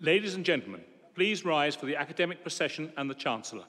Ladies and gentlemen, please rise for the academic procession and the Chancellor.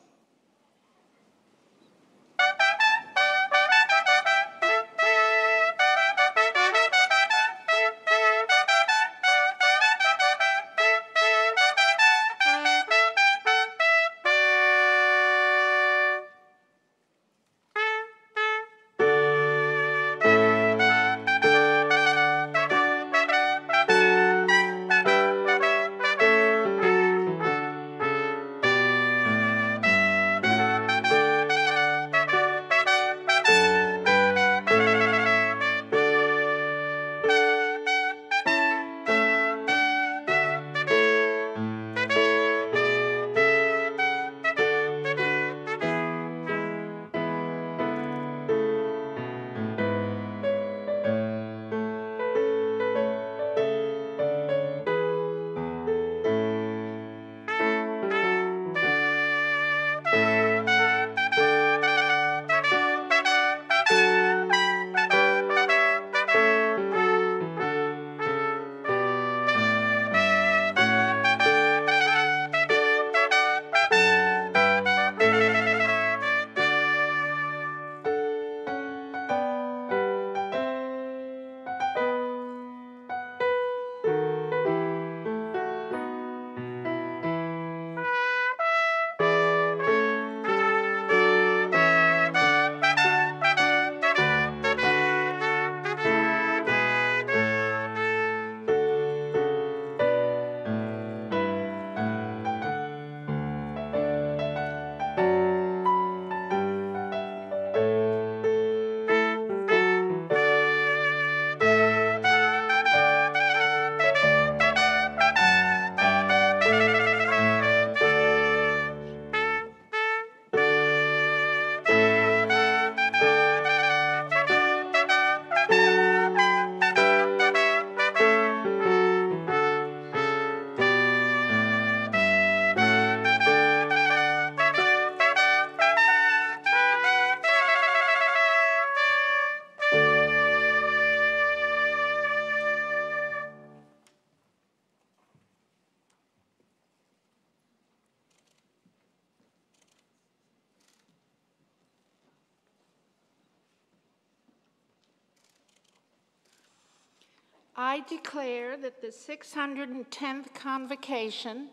I declare that the 610th convocation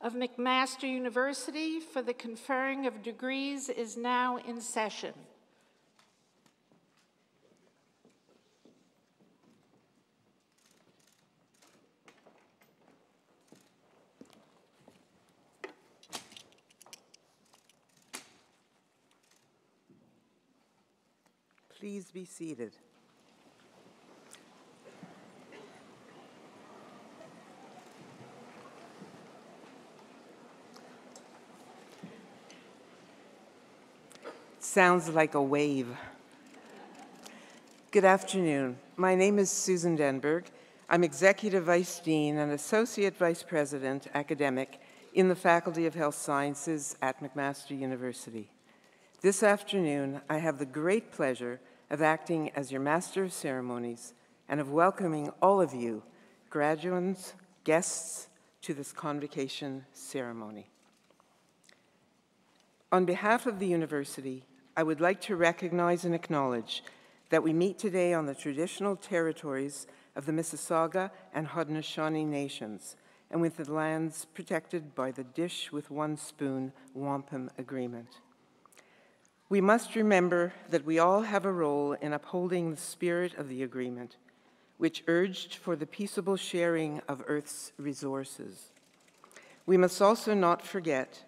of McMaster University for the conferring of degrees is now in session. Please be seated. Sounds like a wave. Good afternoon. My name is Susan Denburg. I'm Executive Vice Dean and Associate Vice President Academic in the Faculty of Health Sciences at McMaster University. This afternoon, I have the great pleasure of acting as your Master of Ceremonies and of welcoming all of you, graduates, guests, to this convocation ceremony. On behalf of the university, I would like to recognize and acknowledge that we meet today on the traditional territories of the Mississauga and Haudenosaunee nations and with the lands protected by the Dish with One Spoon Wampum Agreement. We must remember that we all have a role in upholding the spirit of the agreement, which urged for the peaceable sharing of Earth's resources. We must also not forget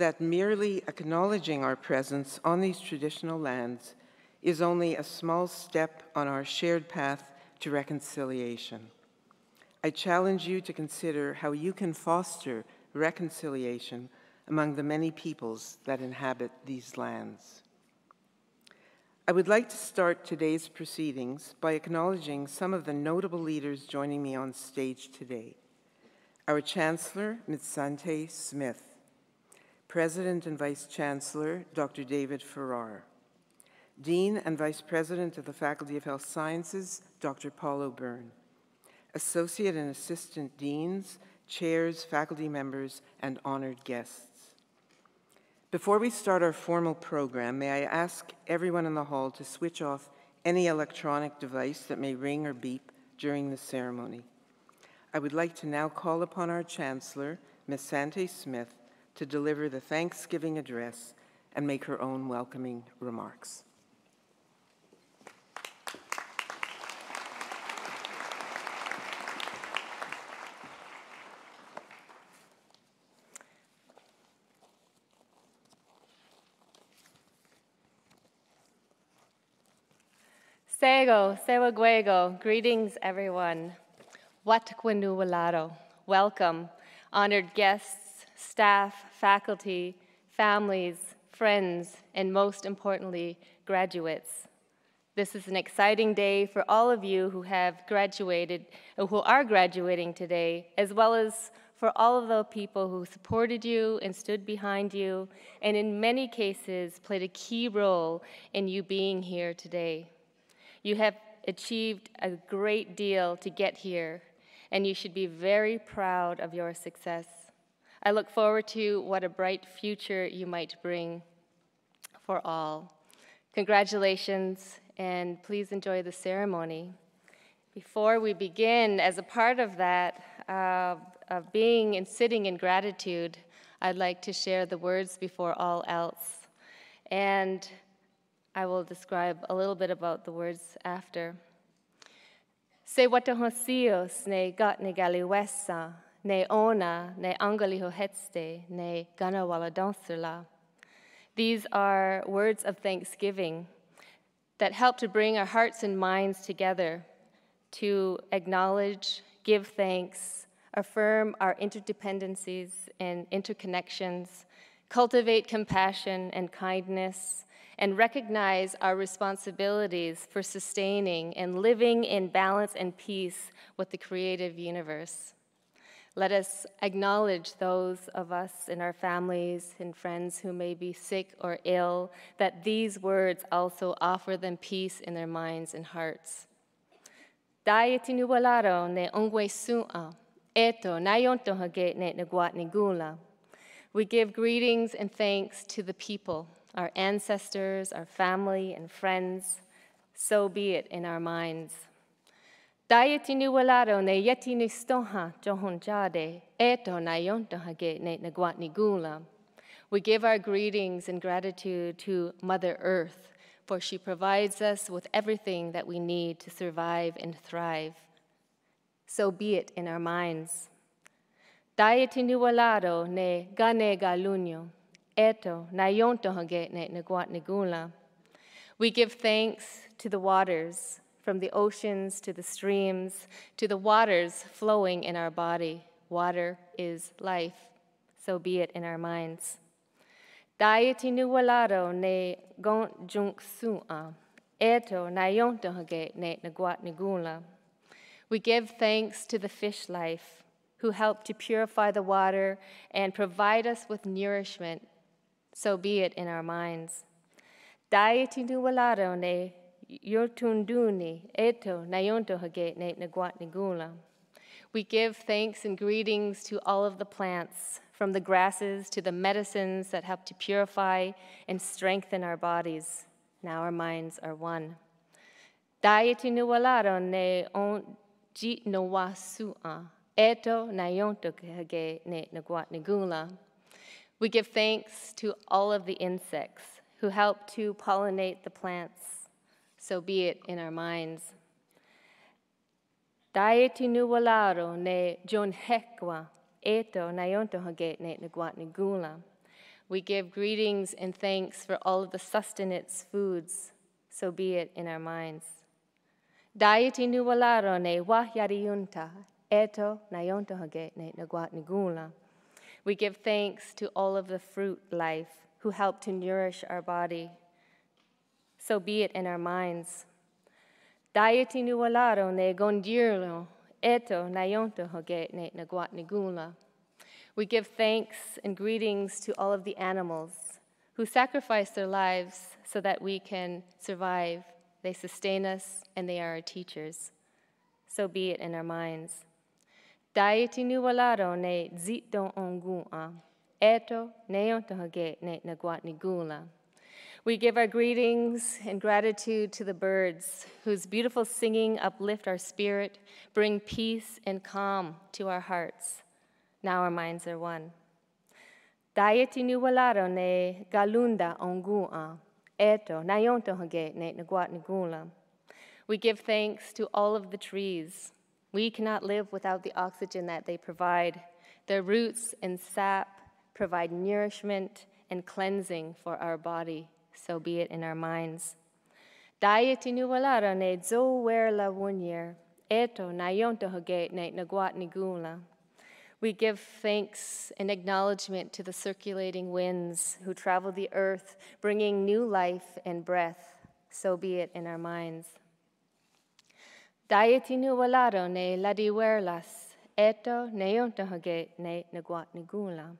that merely acknowledging our presence on these traditional lands is only a small step on our shared path to reconciliation. I challenge you to consider how you can foster reconciliation among the many peoples that inhabit these lands. I would like to start today's proceedings by acknowledging some of the notable leaders joining me on stage today. Our Chancellor, Ms. Santee Smith, President and Vice Chancellor, Dr. David Farrar. Dean and Vice President of the Faculty of Health Sciences, Dr. Paul O'Byrne. Associate and Assistant Deans, chairs, faculty members, and honored guests. Before we start our formal program, may I ask everyone in the hall to switch off any electronic device that may ring or beep during the ceremony. I would like to now call upon our Chancellor, Ms. Santee Smith, to deliver the Thanksgiving address and make her own welcoming remarks. Sego, Sewaguego, greetings everyone. Watquinu welcome, honored guests, staff, faculty, families, friends, and most importantly, graduates. This is an exciting day for all of you who have graduated, uh, who are graduating today, as well as for all of the people who supported you and stood behind you, and in many cases played a key role in you being here today. You have achieved a great deal to get here, and you should be very proud of your success. I look forward to what a bright future you might bring for all. Congratulations, and please enjoy the ceremony. Before we begin, as a part of that, uh, of being and sitting in gratitude, I'd like to share the words before all else. And I will describe a little bit about the words after. Se watahosios ne got ne galiwesa, ne ona, ne angalihohetste, ne ganawala. These are words of thanksgiving that help to bring our hearts and minds together to acknowledge, give thanks, affirm our interdependencies and interconnections, cultivate compassion and kindness, and recognize our responsibilities for sustaining and living in balance and peace with the creative universe. Let us acknowledge those of us in our families and friends who may be sick or ill, that these words also offer them peace in their minds and hearts. We give greetings and thanks to the people our ancestors, our family, and friends, so be it in our minds. Dayetinu walaro ne yetinu stoha johon jade, eto na yontohage ne nagwatni gula. We give our greetings and gratitude to Mother Earth, for she provides us with everything that we need to survive and thrive. So be it in our minds. Dayetinu walaro ne gane galunyo, eto na yontohage ne naguat nagula. We give thanks to the waters, from the oceans to the streams, to the waters flowing in our body. Water is life, so be it in our minds. Daieti nuwalaro ne gont junk su'a, eto na yontohage ne naguat nagula. We give thanks to the fish life, who help to purify the water and provide us with nourishment so be it in our minds. Daiti nuwalaro ne eto nayonto hage. We give thanks and greetings to all of the plants, from the grasses to the medicines that help to purify and strengthen our bodies. Now our minds are one. Ne on jit no wasua eto ne. We give thanks to all of the insects who help to pollinate the plants, so be it in our minds. Daeti nuwalaro ne John Hekwa, eto nayonto hage ne nagwat nigula. We give greetings and thanks for all of the sustenance foods, so be it in our minds. Daeti nuwalaro ne wahyariunta, eto nayonto hage ne nagwat nigula. We give thanks to all of the fruit life who help to nourish our body. So be it in our minds. Dieti nualaro ne gondirlo, eto nayonto hoge ne naguat nigula. We give thanks and greetings to all of the animals who sacrifice their lives so that we can survive. They sustain us and they are our teachers. So be it in our minds. Daiti nuwalaro ne zito ongu a. Eto neontohage ne naguat nigula. We give our greetings and gratitude to the birds, whose beautiful singing uplift our spirit, bring peace and calm to our hearts. Now our minds are one. Daiti nu walaro ne galunda ongua, eto nayonto ne. We give thanks to all of the trees. We cannot live without the oxygen that they provide. Their roots and sap provide nourishment and cleansing for our body so be it in our minds. Daiti nuwalara ne zo la wunyer, eto na yonto hage ne naguat nigula. We give thanks and acknowledgement to the circulating winds who travel the earth, bringing new life and breath. So be it in our minds. Daiti nuwalaro ne ladiwerlas, eto ne yonto hage ne naguat nigula.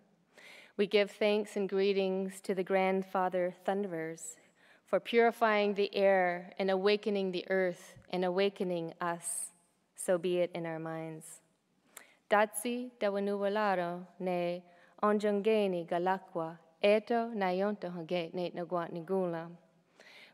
We give thanks and greetings to the grandfather thunderers for purifying the air and awakening the earth and awakening us. So be it in our minds. Datsi dawanuwalaro ne onjongeni galakwa eto nayonto hage ne naguat nigula.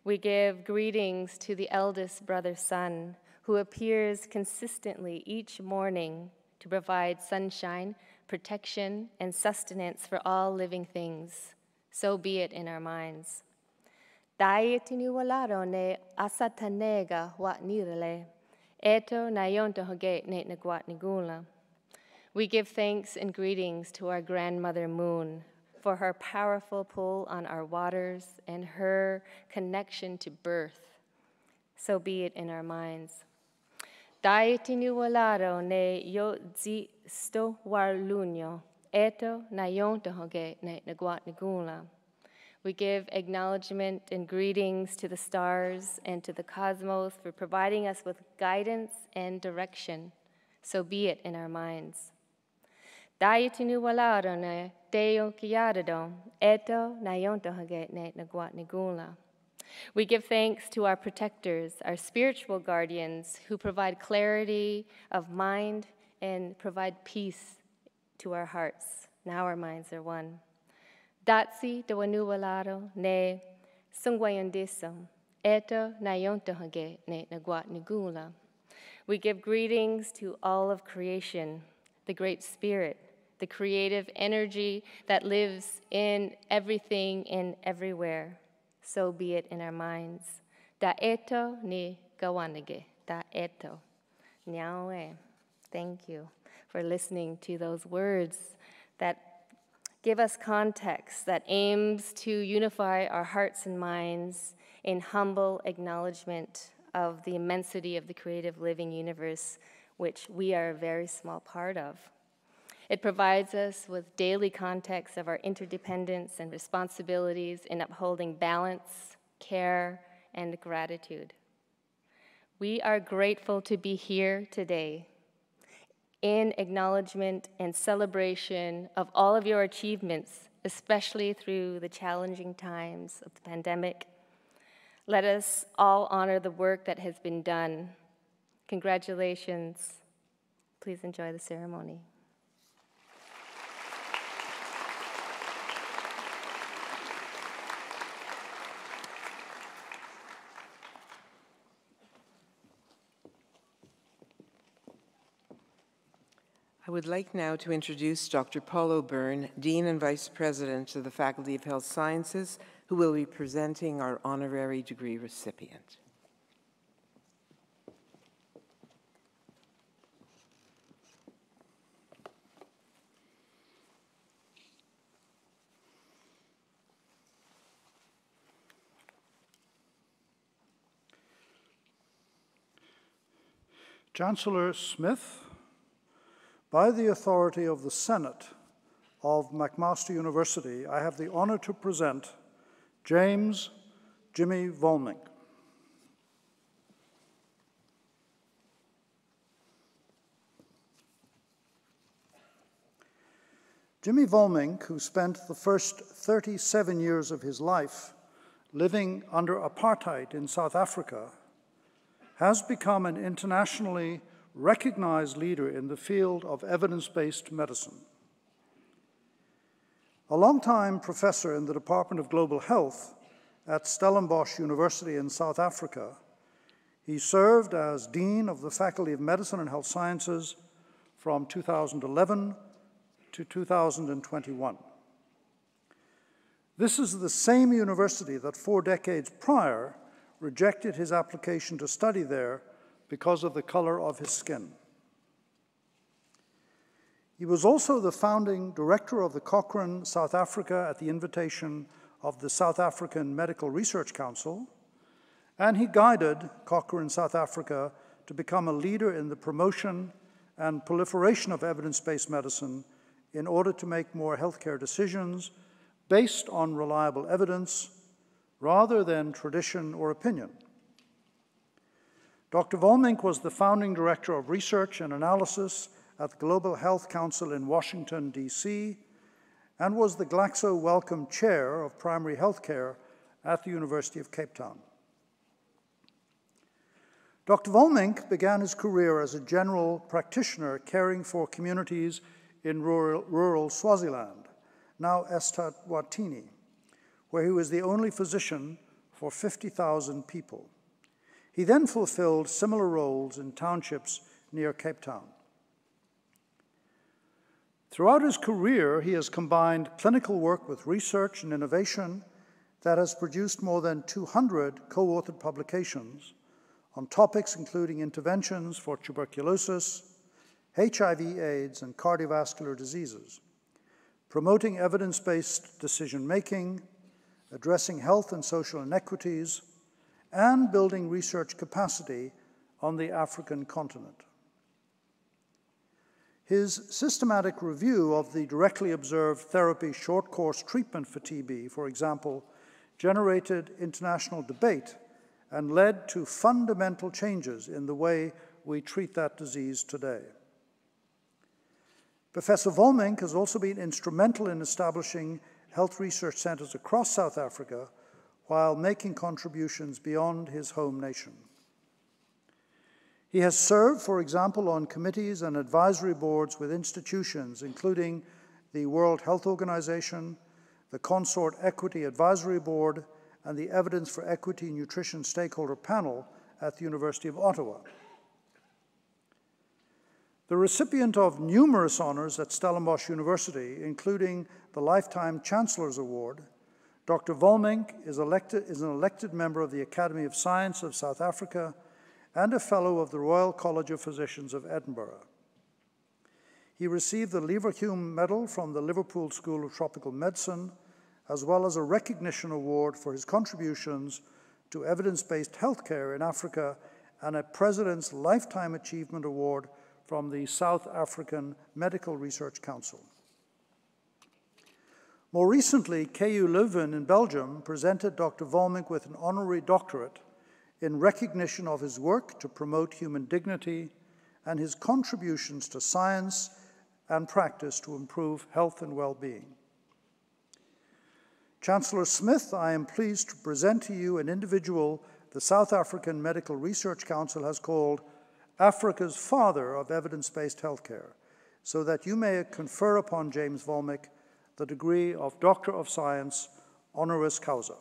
We give greetings to the eldest brother sun who appears consistently each morning to provide sunshine protection, and sustenance for all living things. So be it in our minds. We give thanks and greetings to our grandmother Moon for her powerful pull on our waters and her connection to birth. So be it in our minds. Daitiniwalaro ne yo zi sto war lunyo, eto na yonto hoge ne naguat nagula. We give acknowledgement and greetings to the stars and to the cosmos for providing us with guidance and direction. So be it in our minds. Dayatinu walaro ne deo kiyadado, eto na yonto hoge ne naguat nagula. We give thanks to our protectors, our spiritual guardians, who provide clarity of mind and provide peace to our hearts. Now our minds are one. Datsi dawanuwalaro ne sungwayandisam, eto nayontohage ne naguat. We give greetings to all of creation, the Great Spirit, the creative energy that lives in everything and everywhere. So be it in our minds. Da eto ni gawanage. Da eto. Nyawe. Thank you for listening to those words that give us context that aims to unify our hearts and minds in humble acknowledgement of the immensity of the creative living universe, which we are a very small part of. It provides us with daily context of our interdependence and responsibilities in upholding balance, care, and gratitude. We are grateful to be here today in acknowledgement and celebration of all of your achievements, especially through the challenging times of the pandemic. Let us all honor the work that has been done. Congratulations. Please enjoy the ceremony. I would like now to introduce Dr. Paul O'Byrne, Dean and Vice President of the Faculty of Health Sciences, who will be presenting our honorary degree recipient. Chancellor Smith, by the authority of the Senate of McMaster University, I have the honor to present James Jimmy Volmink. Jimmy Volmink, who spent the first 37 years of his life living under apartheid in South Africa, has become an internationally recognized leader in the field of evidence based medicine. A longtime professor in the Department of Global Health at Stellenbosch University in South Africa, he served as Dean of the Faculty of Medicine and Health Sciences from 2011 to 2021. This is the same university that four decades prior rejected his application to study there because of the color of his skin. He was also the founding director of the Cochrane South Africa at the invitation of the South African Medical Research Council, and he guided Cochrane South Africa to become a leader in the promotion and proliferation of evidence based medicine in order to make more healthcare decisions based on reliable evidence rather than tradition or opinion. Dr. Volmink was the founding director of research and analysis at the Global Health Council in Washington, D.C., and was the Glaxo Wellcome Chair of Primary Healthcare at the University of Cape Town. Dr. Volmink began his career as a general practitioner caring for communities in rural, rural Swaziland, now Eswatini, where he was the only physician for 50,000 people. He then fulfilled similar roles in townships near Cape Town. Throughout his career, he has combined clinical work with research and innovation that has produced more than 200 co authored publications on topics including interventions for tuberculosis, HIV, AIDS, and cardiovascular diseases, promoting evidence based decision making, addressing health and social inequities, and building research capacity on the African continent. His systematic review of the directly observed therapy short course treatment for TB, for example, generated international debate and led to fundamental changes in the way we treat that disease today. Professor Volmink has also been instrumental in establishing health research centers across South Africa while making contributions beyond his home nation. He has served, for example, on committees and advisory boards with institutions including the World Health Organization, the Consort Equity Advisory Board, and the Evidence for Equity Nutrition Stakeholder Panel at the University of Ottawa. The recipient of numerous honors at Stellenbosch University, including the Lifetime Chancellor's Award, Dr. Volmink is, elected, is an elected member of the Academy of Science of South Africa and a Fellow of the Royal College of Physicians of Edinburgh. He received the Leverhulme Medal from the Liverpool School of Tropical Medicine, as well as a recognition award for his contributions to evidence based healthcare in Africa and a President's Lifetime Achievement Award from the South African Medical Research Council. More recently, KU Leuven in Belgium presented Dr. Volmink with an honorary doctorate in recognition of his work to promote human dignity and his contributions to science and practice to improve health and well being. Chancellor Smith, I am pleased to present to you an individual the South African Medical Research Council has called Africa's father of evidence based healthcare, so that you may confer upon James Volmink the degree of Doctor of Science honoris causa.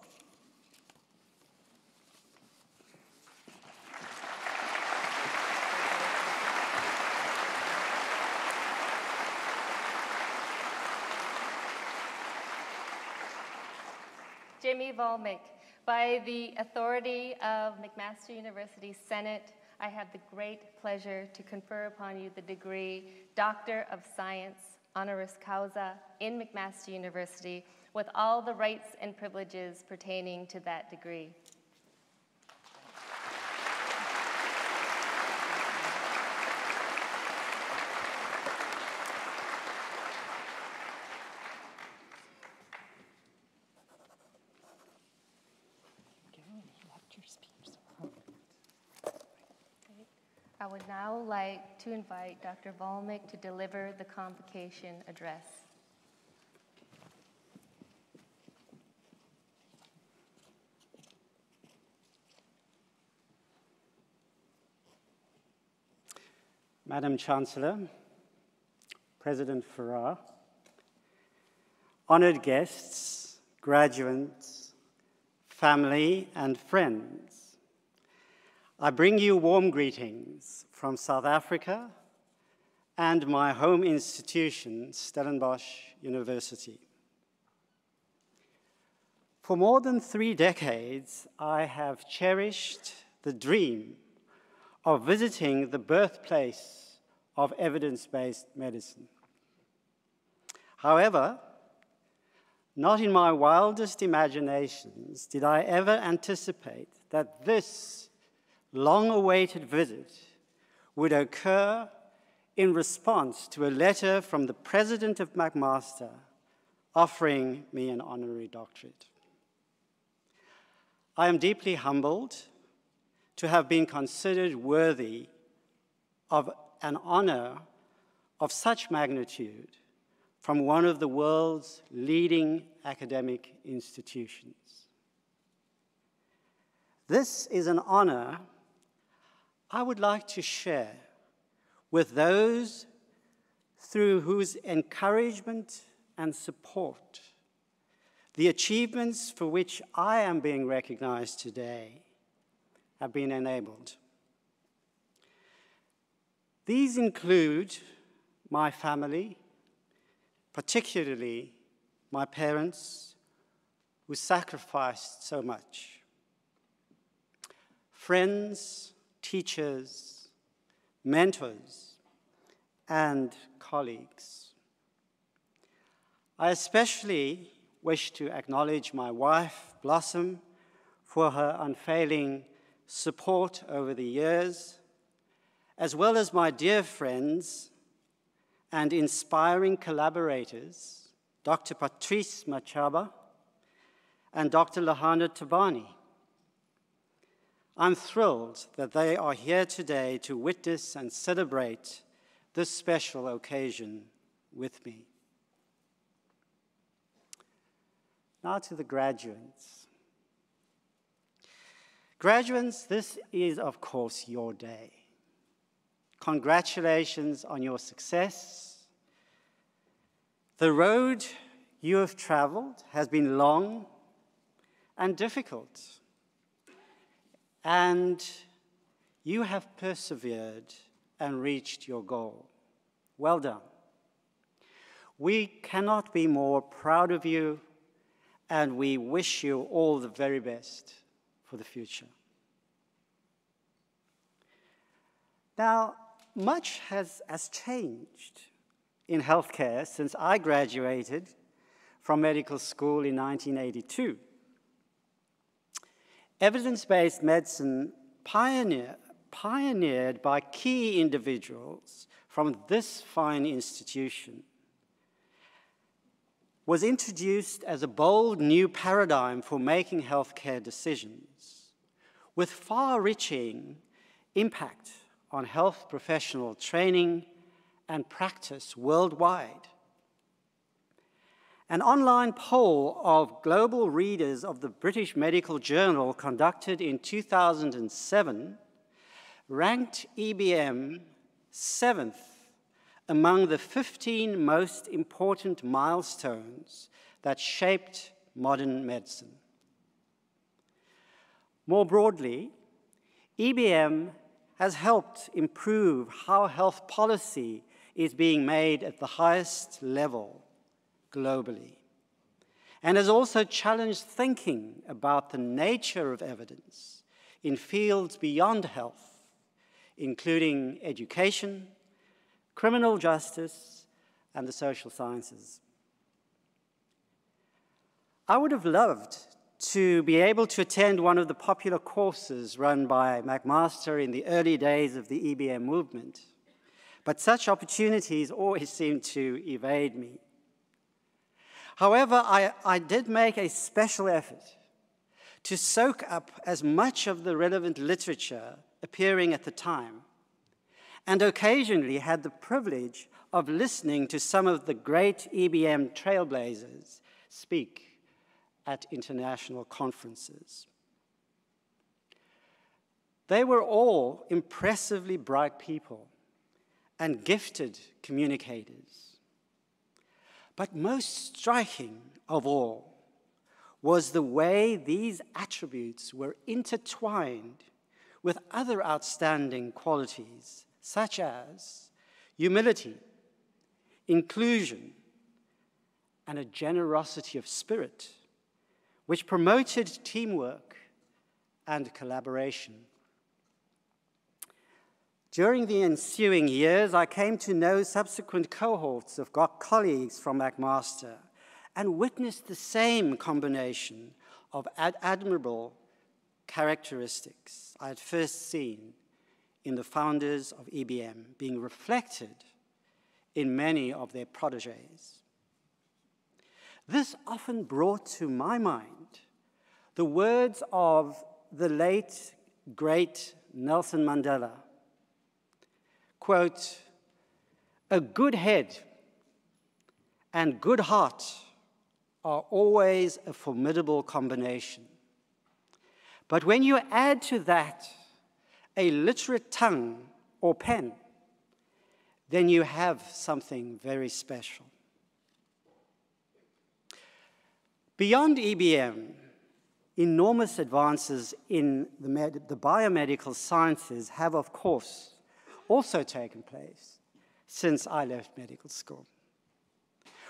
Jimmy Volmink, by the authority of McMaster University Senate, I have the great pleasure to confer upon you the degree Doctor of Science honoris causa in McMaster University with all the rights and privileges pertaining to that degree. I would now like to invite Dr. Volmink to deliver the convocation address. Madam Chancellor, President Farrar, honored guests, graduates, family, and friends, I bring you warm greetings from South Africa and my home institution, Stellenbosch University. For more than three decades, I have cherished the dream of visiting the birthplace of evidence based medicine. However, not in my wildest imaginations did I ever anticipate that this long awaited visit would occur in response to a letter from the president of McMaster offering me an honorary doctorate. I am deeply humbled to have been considered worthy of an honor of such magnitude from one of the world's leading academic institutions. This is an honor I would like to share with those through whose encouragement and support the achievements for which I am being recognized today have been enabled. These include my family, particularly my parents, who sacrificed so much, friends, teachers, mentors, and colleagues. I especially wish to acknowledge my wife, Blossom, for her unfailing support over the years, as well as my dear friends and inspiring collaborators, Dr. Patrice Matchaba and Dr. Lehana Thabane. I'm thrilled that they are here today to witness and celebrate this special occasion with me. Now to the graduates. Graduates, this is, of course, your day. Congratulations on your success. The road you have traveled has been long and difficult, and you have persevered and reached your goal. Well done. We cannot be more proud of you, and we wish you all the very best for the future. Now, much has, has changed in healthcare since I graduated from medical school in 1982. Evidence based medicine pioneer, pioneered by key individuals from this fine institution was introduced as a bold new paradigm for making healthcare decisions with far reaching impact on health professional training and practice worldwide. An online poll of global readers of the British Medical Journal conducted in 2007 ranked EBM seventh among the 15 most important milestones that shaped modern medicine. More broadly, EBM has helped improve how health policy is being made at the highest level globally, and has also challenged thinking about the nature of evidence in fields beyond health, including education, criminal justice, and the social sciences. I would have loved to be able to attend one of the popular courses run by McMaster in the early days of the EBM movement, but such opportunities always seem to evade me. However, I, I did make a special effort to soak up as much of the relevant literature appearing at the time and occasionally had the privilege of listening to some of the great EBM trailblazers speak at international conferences. They were all impressively bright people and gifted communicators. But most striking of all was the way these attributes were intertwined with other outstanding qualities, such as humility, inclusion, and a generosity of spirit, which promoted teamwork and collaboration. During the ensuing years, I came to know subsequent cohorts of colleagues from McMaster and witnessed the same combination of ad admirable characteristics I had first seen in the founders of EBM being reflected in many of their proteges. This often brought to my mind the words of the late, great Nelson Mandela quote, a good head and good heart are always a formidable combination. But when you add to that a literate tongue or pen, then you have something very special. Beyond EBM, enormous advances in the, the biomedical sciences have, of course, also taken place since I left medical school.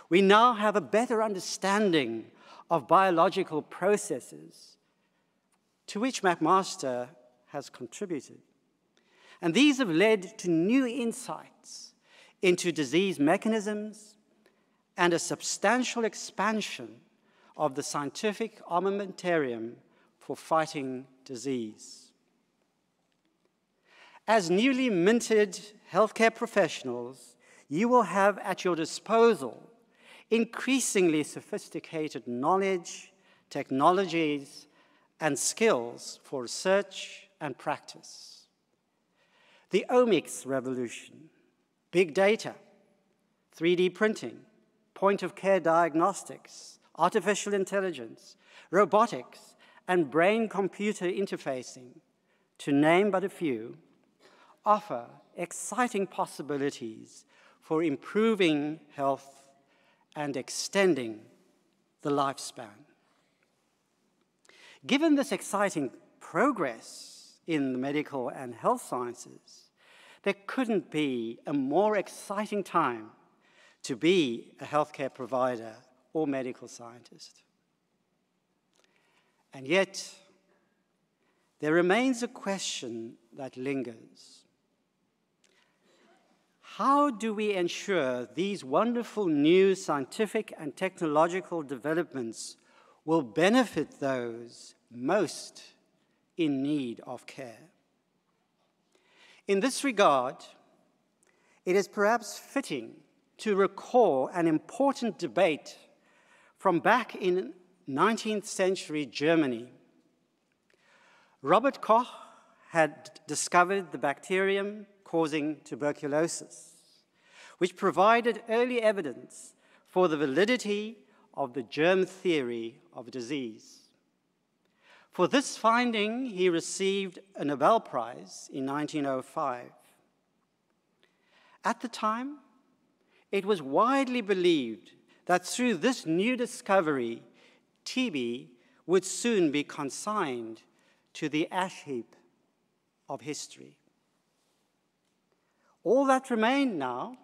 We now have a better understanding of biological processes to which McMaster has contributed. And these have led to new insights into disease mechanisms and a substantial expansion of the scientific armamentarium for fighting disease. As newly minted healthcare professionals, you will have at your disposal increasingly sophisticated knowledge, technologies, and skills for research and practice. The omics revolution, big data, 3D printing, point of care diagnostics, artificial intelligence, robotics, and brain computer interfacing, to name but a few, offer exciting possibilities for improving health and extending the lifespan. Given this exciting progress in the medical and health sciences, there couldn't be a more exciting time to be a healthcare provider or medical scientist. And yet, there remains a question that lingers. How do we ensure these wonderful new scientific and technological developments will benefit those most in need of care? In this regard, it is perhaps fitting to recall an important debate from back in 19th century Germany. Robert Koch had discovered the bacterium causing tuberculosis, which provided early evidence for the validity of the germ theory of disease. For this finding, he received a Nobel Prize in 1905. At the time, it was widely believed that through this new discovery, TB would soon be consigned to the ash heap of history. All that remained now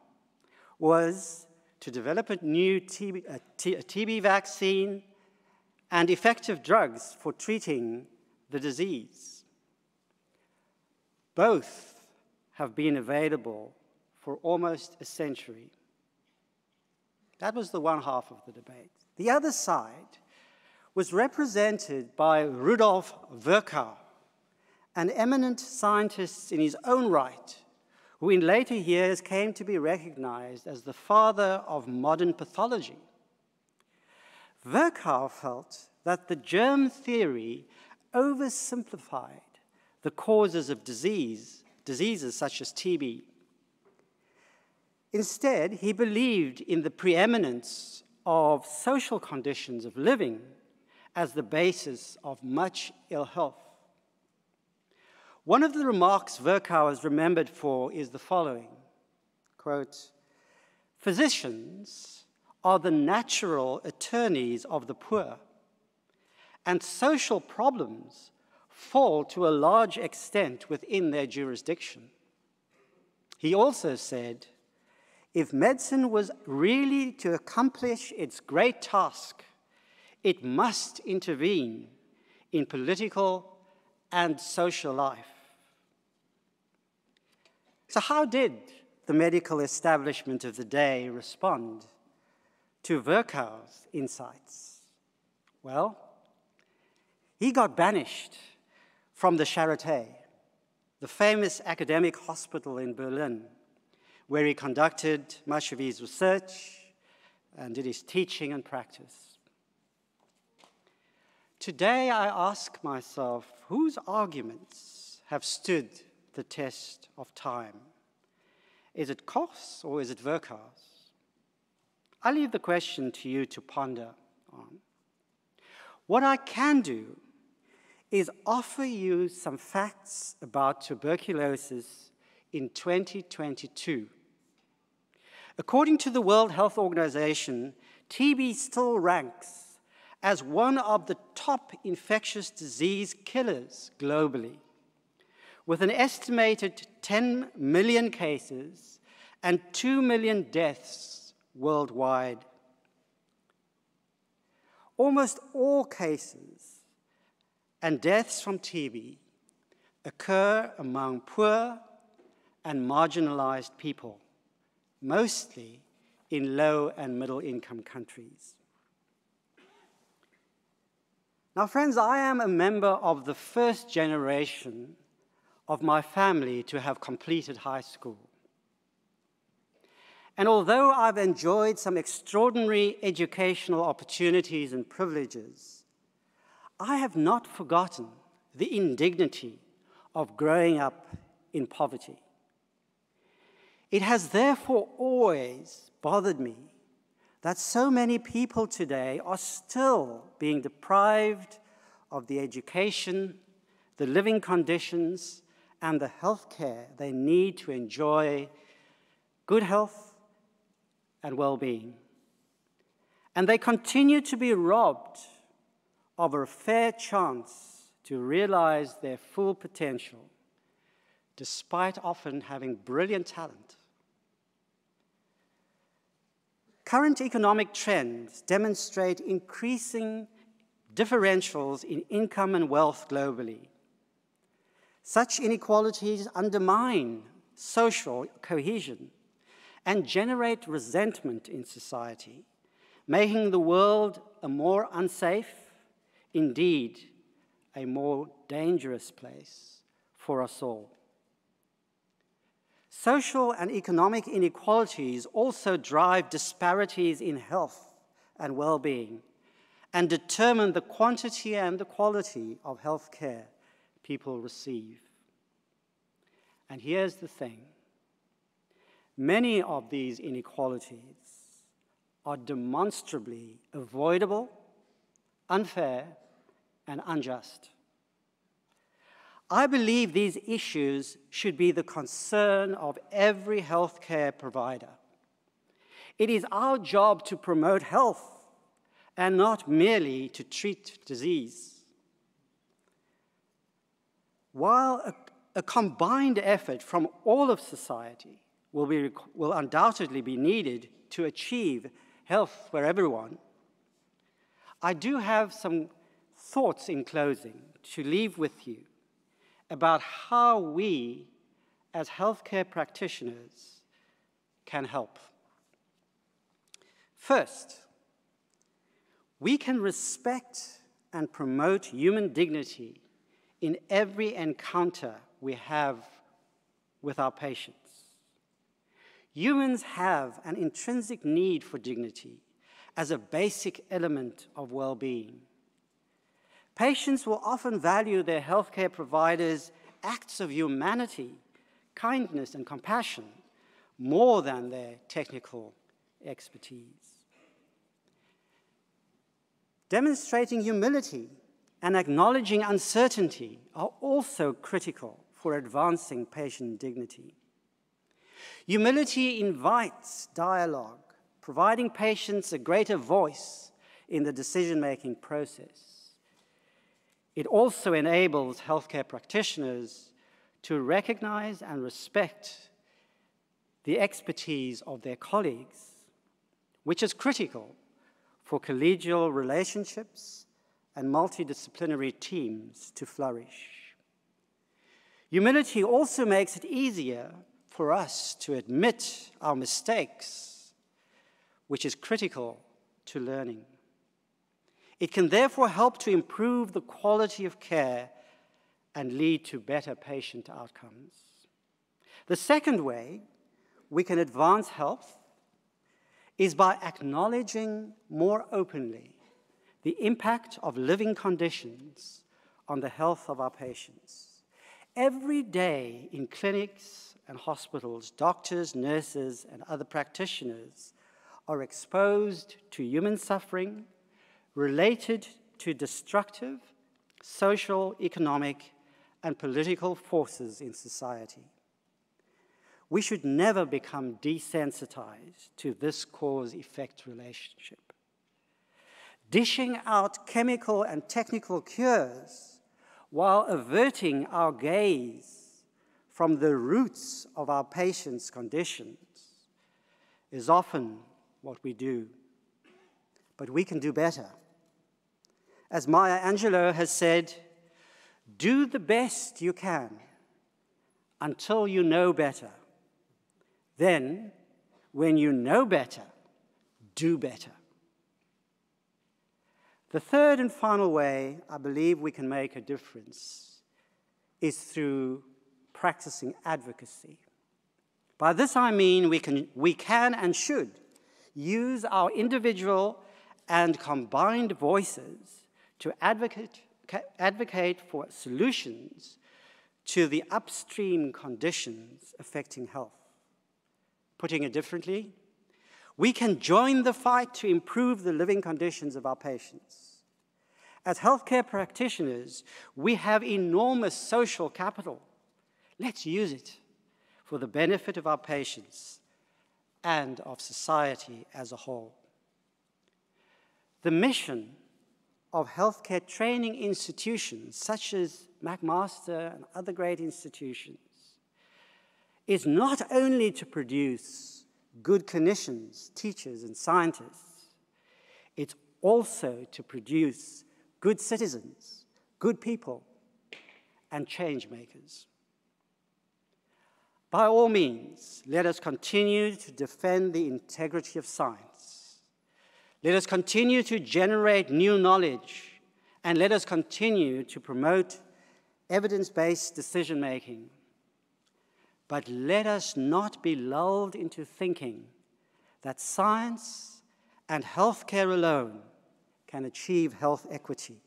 was to develop a new TB, TB vaccine and effective drugs for treating the disease. Both have been available for almost a century. That was the one half of the debate. The other side was represented by Rudolf Virchow, an eminent scientist in his own right who in later years came to be recognized as the father of modern pathology. Virchow felt that the germ theory oversimplified the causes of disease, diseases such as TB. Instead, he believed in the preeminence of social conditions of living as the basis of much ill health. One of the remarks Virchow is remembered for is the following quote, physicians are the natural attorneys of the poor, and social problems fall to a large extent within their jurisdiction. He also said, if medicine was really to accomplish its great task, it must intervene in political and social life. So, how did the medical establishment of the day respond to Virchow's insights? Well, he got banished from the Charité, the famous academic hospital in Berlin, where he conducted much of his research and did his teaching and practice. Today, I ask myself whose arguments have stood the test of time? Is it Koch's or is it Virchow's? I leave the question to you to ponder on. What I can do is offer you some facts about tuberculosis in 2022. According to the World Health Organization, TB still ranks as one of the top infectious disease killers globally, with an estimated 10 million cases and 2 million deaths worldwide. Almost all cases and deaths from TB occur among poor and marginalized people, mostly in low and middle income countries. Now, friends, I am a member of the first generation of my family to have completed high school. And although I've enjoyed some extraordinary educational opportunities and privileges, I have not forgotten the indignity of growing up in poverty. It has therefore always bothered me that so many people today are still being deprived of the education, the living conditions, and the health care they need to enjoy good health and well being. And they continue to be robbed of a fair chance to realize their full potential, despite often having brilliant talent. Current economic trends demonstrate increasing differentials in income and wealth globally. Such inequalities undermine social cohesion and generate resentment in society, making the world a more unsafe indeed a more dangerous place for us all. Social and economic inequalities also drive disparities in health and well being and determine the quantity and the quality of health care people receive. And here's the thing many of these inequalities are demonstrably avoidable, unfair, and unjust. I believe these issues should be the concern of every healthcare provider. It is our job to promote health and not merely to treat disease. While a, a combined effort from all of society will, be, will undoubtedly be needed to achieve health for everyone, I do have some thoughts in closing to leave with you about how we, as healthcare practitioners, can help. First, we can respect and promote human dignity in every encounter we have with our patients. Humans have an intrinsic need for dignity as a basic element of well being. Patients will often value their healthcare providers' acts of humanity, kindness, and compassion more than their technical expertise. Demonstrating humility and acknowledging uncertainty are also critical for advancing patient dignity. Humility invites dialogue, providing patients a greater voice in the decision making process. It also enables healthcare practitioners to recognize and respect the expertise of their colleagues, which is critical for collegial relationships and multidisciplinary teams to flourish. Humility also makes it easier for us to admit our mistakes, which is critical to learning. It can therefore help to improve the quality of care and lead to better patient outcomes. The second way we can advance health is by acknowledging more openly the impact of living conditions on the health of our patients. Every day in clinics and hospitals, doctors, nurses, and other practitioners are exposed to human suffering related to destructive social, economic, and political forces in society. We should never become desensitized to this cause effect relationship. Dishing out chemical and technical cures while averting our gaze from the roots of our patients' conditions is often what we do. But we can do better. As Maya Angelou has said, do the best you can until you know better. Then, when you know better, do better. The third and final way I believe we can make a difference is through practicing advocacy. By this I mean we can, we can and should use our individual and combined voices to advocate, advocate for solutions to the upstream conditions affecting health. Putting it differently, we can join the fight to improve the living conditions of our patients. As healthcare practitioners, we have enormous social capital. Let's use it for the benefit of our patients and of society as a whole. The mission of healthcare training institutions such as McMaster and other great institutions is not only to produce good clinicians, teachers, and scientists, it's also to produce good citizens, good people, and change makers. By all means, let us continue to defend the integrity of science. Let us continue to generate new knowledge, and let us continue to promote evidence based decision making but let us not be lulled into thinking that science and healthcare alone can achieve health equity.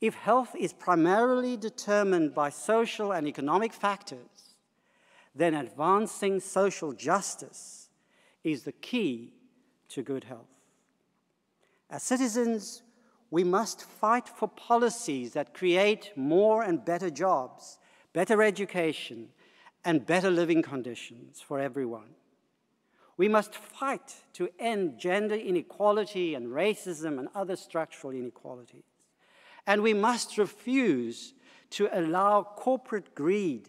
If health is primarily determined by social and economic factors, then advancing social justice is the key to good health. As citizens, we must fight for policies that create more and better jobs, better education, and better living conditions for everyone. We must fight to end gender inequality and racism and other structural inequalities. And we must refuse to allow corporate greed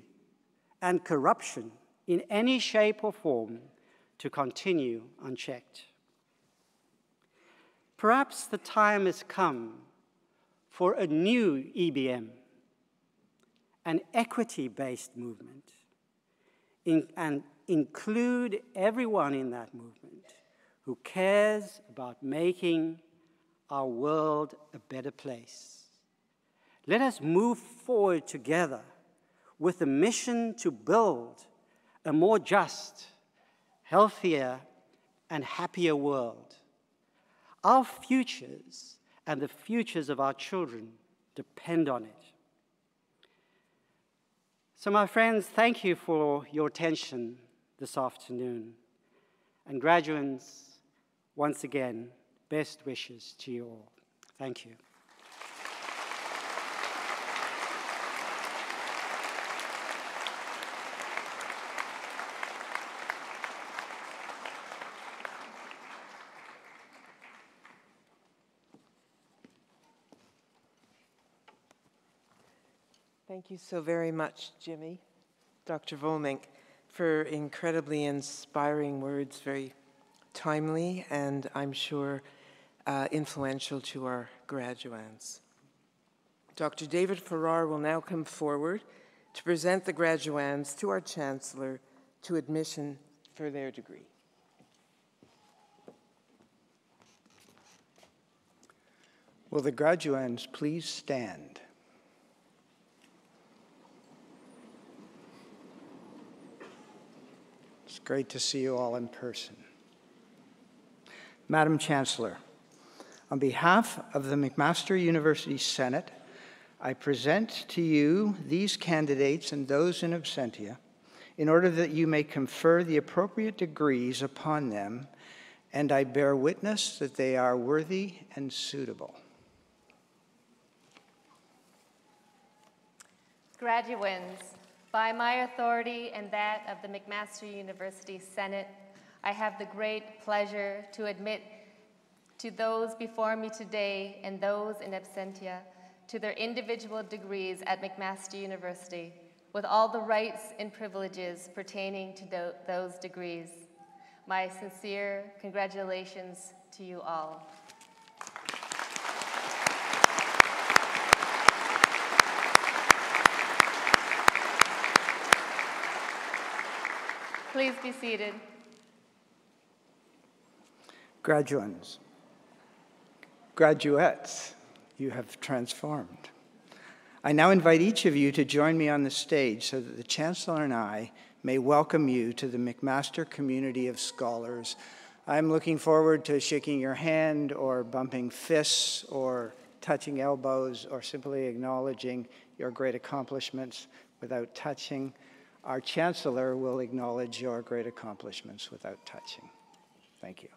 and corruption in any shape or form to continue unchecked. Perhaps the time has come for a new EBM, an equity based movement in, and include everyone in that movement who cares about making our world a better place. Let us move forward together with a mission to build a more just, healthier, and happier world. Our futures and the futures of our children depend on it. So, my friends, thank you for your attention this afternoon. And graduates, once again, best wishes to you all. Thank you. Thank you so very much, Jimmy, Dr. Volmink, for incredibly inspiring words, very timely and I'm sure uh, influential to our graduands. Dr. David Farrar will now come forward to present the graduands to our Chancellor to admission for their degree. Will the graduands please stand? It's great to see you all in person. Madam Chancellor, on behalf of the McMaster University Senate, I present to you these candidates and those in absentia in order that you may confer the appropriate degrees upon them, and I bear witness that they are worthy and suitable. Graduands, by my authority and that of the McMaster University Senate, I have the great pleasure to admit to those before me today and those in absentia to their individual degrees at McMaster University with all the rights and privileges pertaining to those degrees. My sincere congratulations to you all. Please be seated. Graduands, graduates, you have transformed. I now invite each of you to join me on the stage so that the Chancellor and I may welcome you to the McMaster community of scholars. I'm looking forward to shaking your hand or bumping fists or touching elbows or simply acknowledging your great accomplishments without touching. Our Chancellor will acknowledge your great accomplishments without touching. Thank you.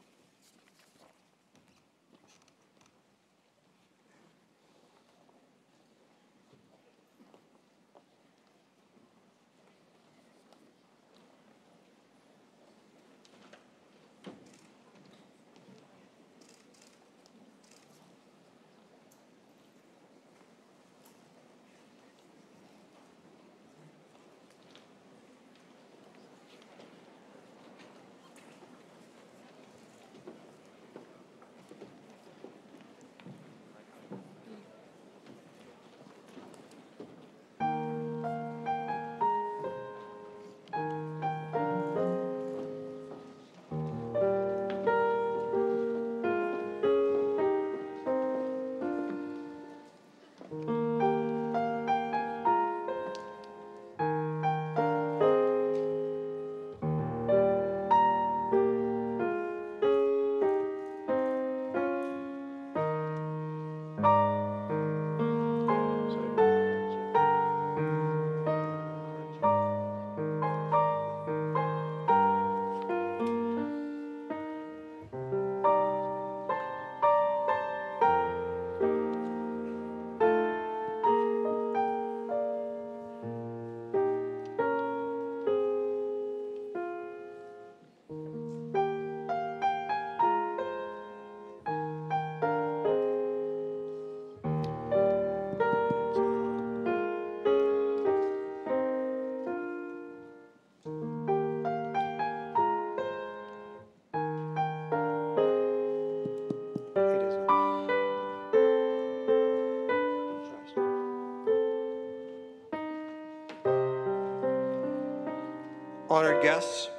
Honored guests,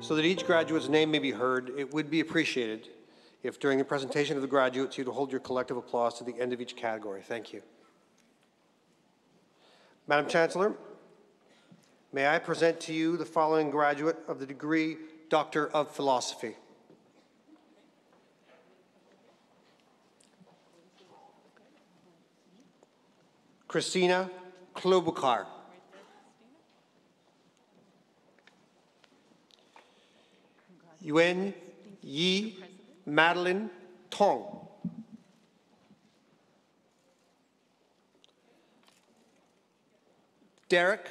so that each graduate's name may be heard, it would be appreciated if during the presentation of the graduates you'd hold your collective applause to the end of each category. Thank you. Madam Chancellor, may I present to you the following graduate of the degree Doctor of Philosophy. Christina Klobuchar. Yuen Yi Madeline Tong. Derek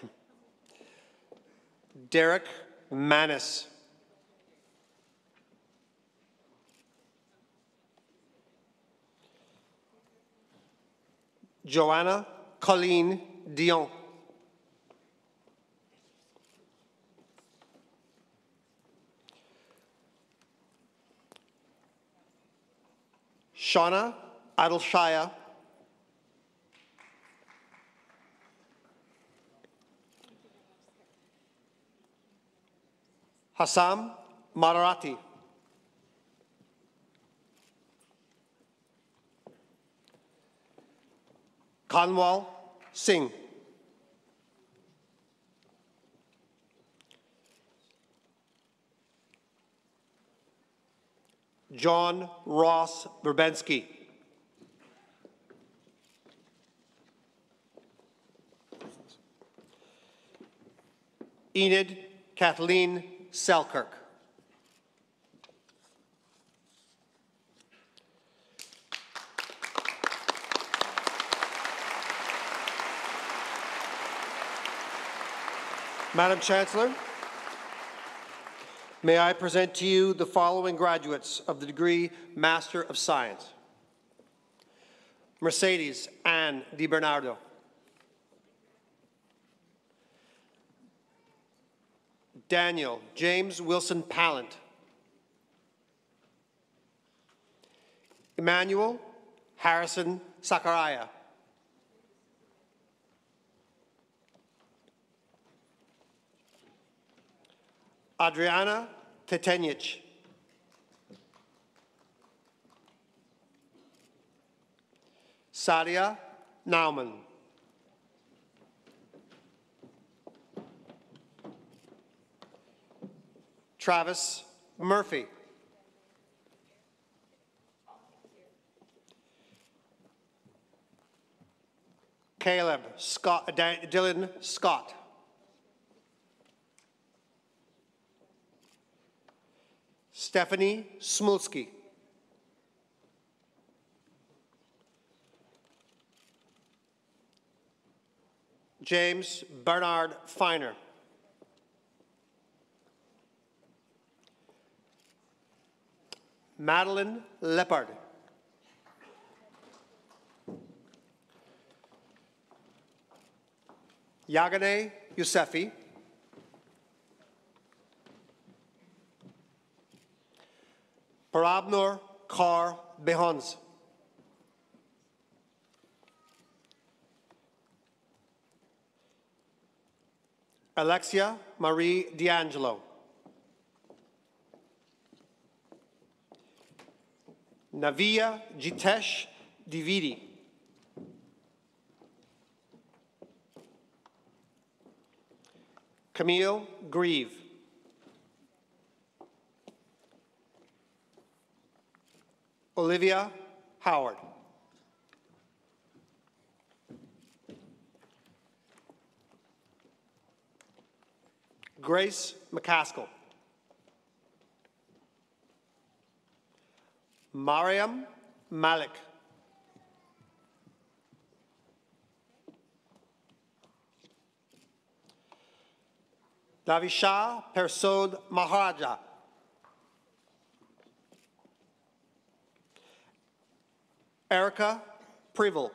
Derek Manis. Joanna Colleen Dion. Shauna Adelshire. Hassam Madarati. Kanwal Singh. John Ross Verbensky. Enid Kathleen Selkirk. Madam Chancellor, may I present to you the following graduates of the degree Master of Science. Mercedes Ann Di Bernardo. Daniel James Wilson Pallant. Emmanuel Harrison Sakaraya. Adriana Tetenic. Sadia Nauman. Travis Murphy. Caleb Scott, Dylan Scott. Stephanie Smulski. James Bernard Feiner. Madeline Leopard. Yagane Yousefi. Parabnor Kar Behans. Alexia Marie D'Angelo. Navia Jitesh Dividi. Camille Grieve. Olivia Howard. Grace McCaskill. Mariam Malik. Davisha Persod Maharaja. Erica Prevel.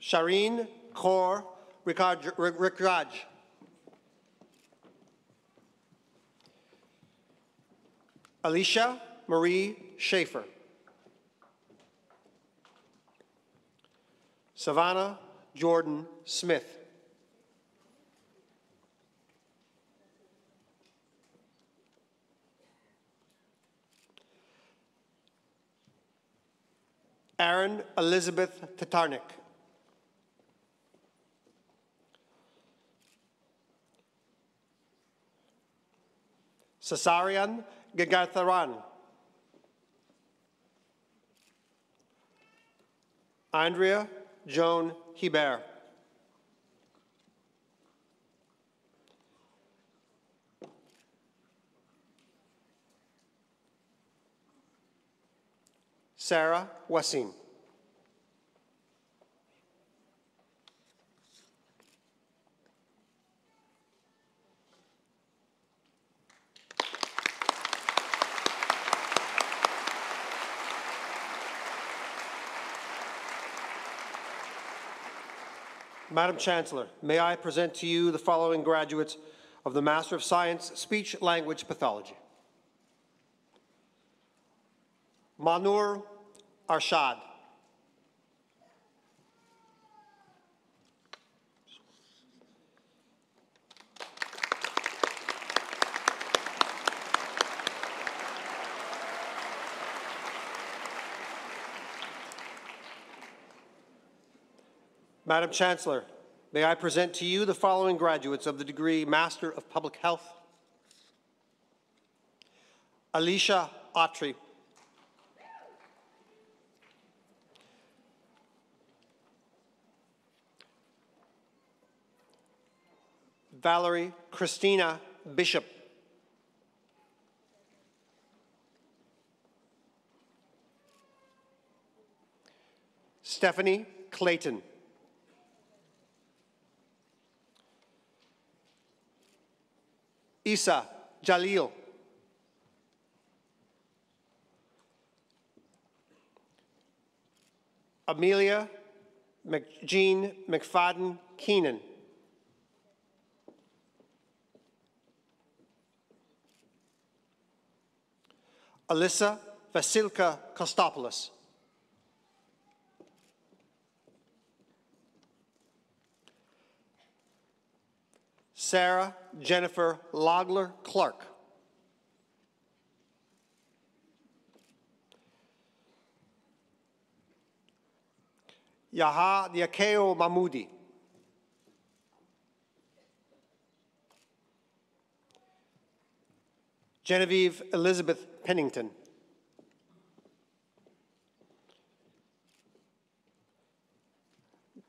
Shireen Kaur Rikraj. Alicia Marie Schaefer. Savannah Jordan Smith. Aaron Elizabeth Tatarnik. Cesarian Gagatharan. Andrea Joan Hebert. Sarah Wasim. Madam Chancellor, may I present to you the following graduates of the Master of Science, Speech Language Pathology. Manur Arshad. Madam Chancellor, may I present to you the following graduates of the degree Master of Public Health. Alicia Autry. Valerie Christina Bishop. Stephanie Clayton. Isa Jalil. Amelia McJean McFadden Keenan. Alyssa Vasilka Kostopoulos. Sarah Jennifer Logler Clark. Yaha Yakeo Mahmoudi. Genevieve Elizabeth Pennington.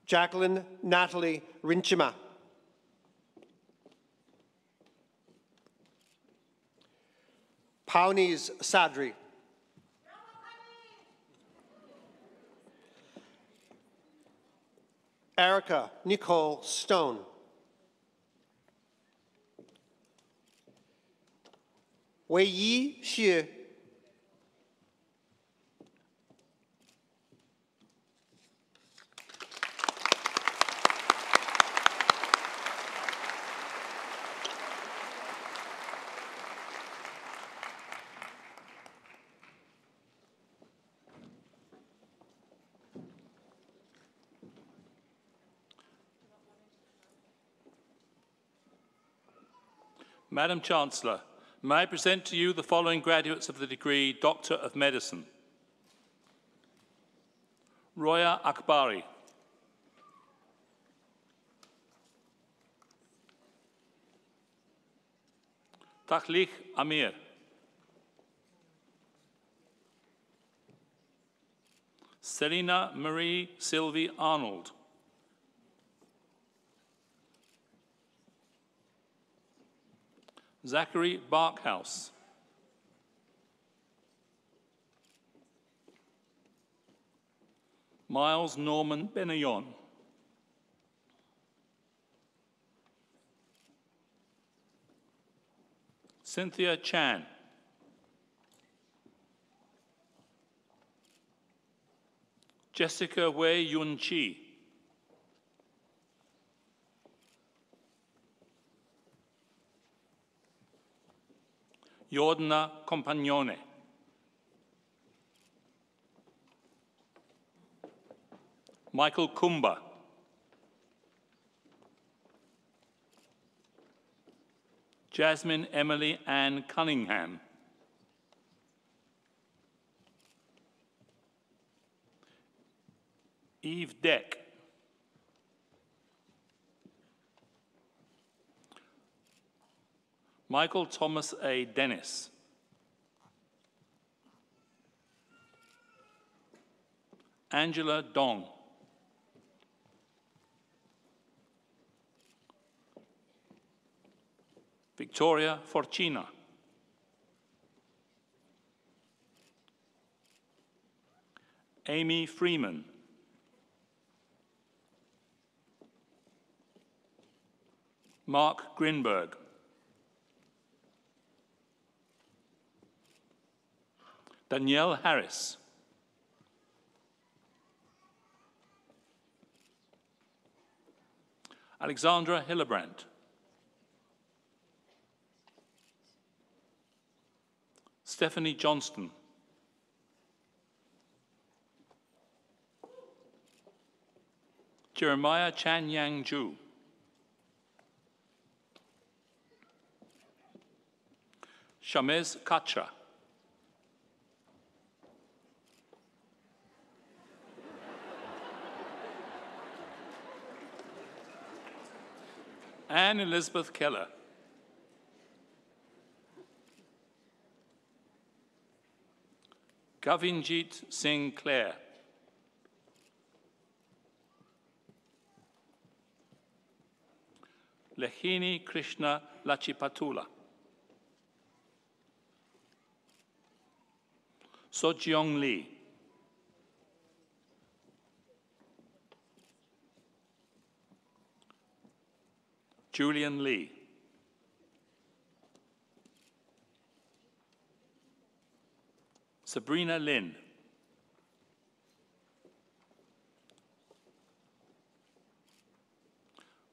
Jacqueline Natalie Rinchima. Paunis Sadri. Erica Nicole Stone. Madam Chancellor, may I present to you the following graduates of the degree Doctor of Medicine. Roya Akbari. Tahlich Amir. Selina Marie Sylvie Arnold. Zachary Barkhouse. Miles Norman Benayon. Cynthia Chan. Jessica Wei Yun Chi. Jordana Compagnone. Michael Kumba. Jasmine Emily Ann Cunningham. Eve Deck. Michael Thomas A. Dennis. Angela Dong. Victoria Forcina. Amy Freeman. Mark Grinberg. Danielle Harris. Alexandra Hillebrand. Stephanie Johnston. Jeremiah Chan Yang Ju. Shamez Katra. Anne Elizabeth Keller. Gavinjit Singh Clare. Lehini Krishna Lachipatula. Sojeong Lee. Julian Lee. Sabrina Lin.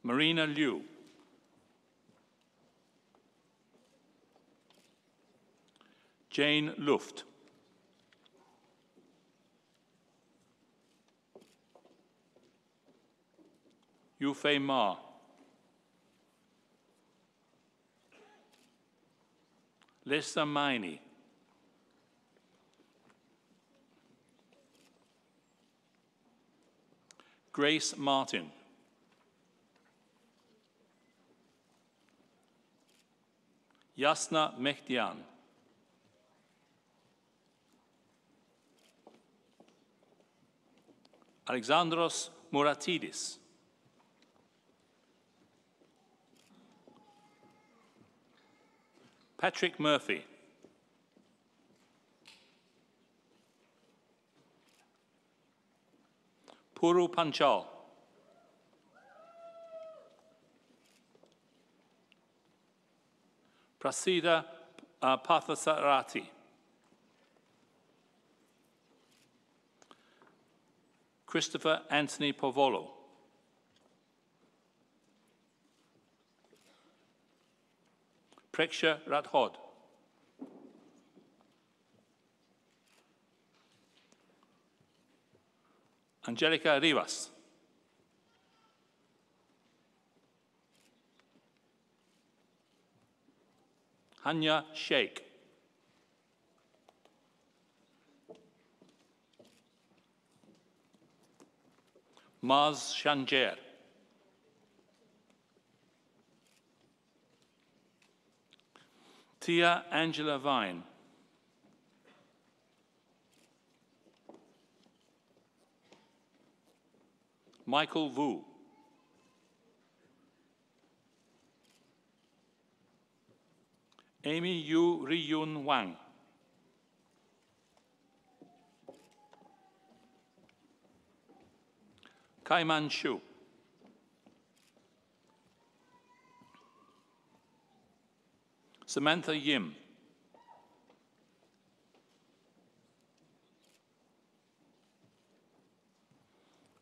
Marina Liu. Jane Luft. Yufei Ma. Lisa Miney. Grace Martin. Yasna Mehdian. Alexandros Muratidis. Patrick Murphy. Puru Panchal. Prasida uh, Pathasarati. Christopher Anthony Povolo. Preksha Rathod. Angelica Rivas. Hanya Sheikh. Maz Shanjer. Tia Angela Vine. Michael Wu. Amy Yu Riyun Wang. Kaiman Shu. Samantha Yim.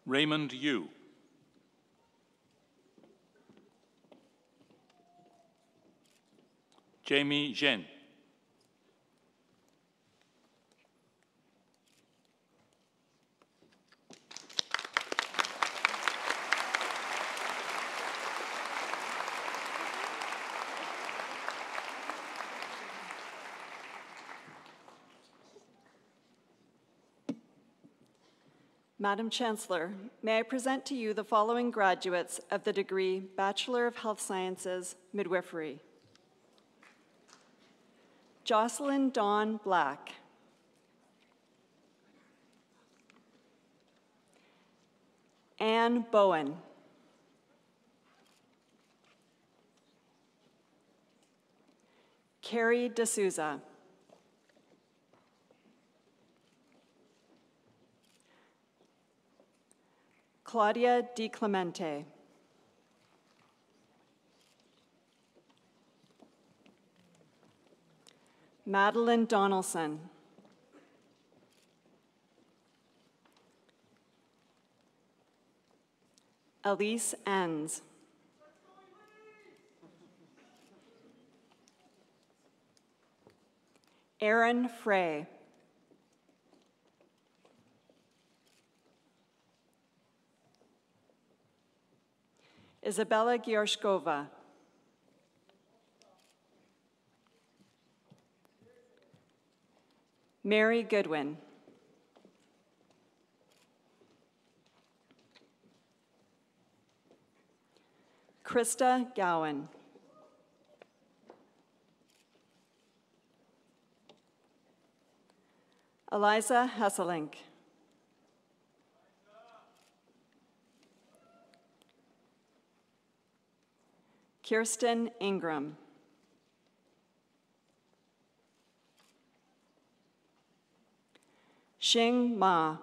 Raymond Yu. Jamie Zhen. Madam Chancellor, may I present to you the following graduates of the degree Bachelor of Health Sciences, Midwifery. Jocelyn Dawn Black. Anne Bowen. Carrie D'Souza. Claudia Di Clemente. Madeline Donaldson. Elise Enns. Aaron Frey. Isabella Giershkova. Mary Goodwin. Krista Gowan. Eliza Hesselink. Kirsten Ingram. Xing Ma.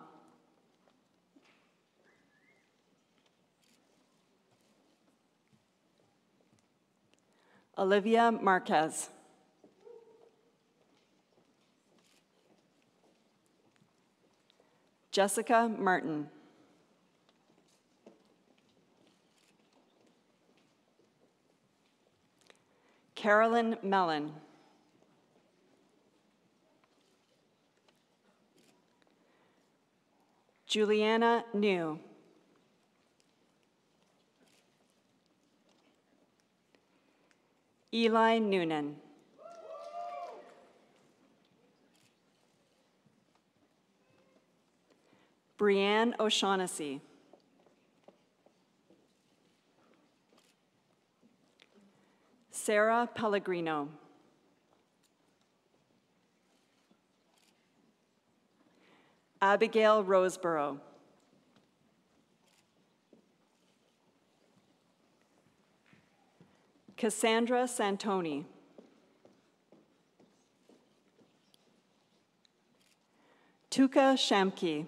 Olivia Marquez. Jessica Martin. Carolyn Mellon. Juliana New. Eli Noonan. Brianne O'Shaughnessy. Sarah Pellegrino. Abigail Roseborough. Cassandra Santoni. Tuka Shamki.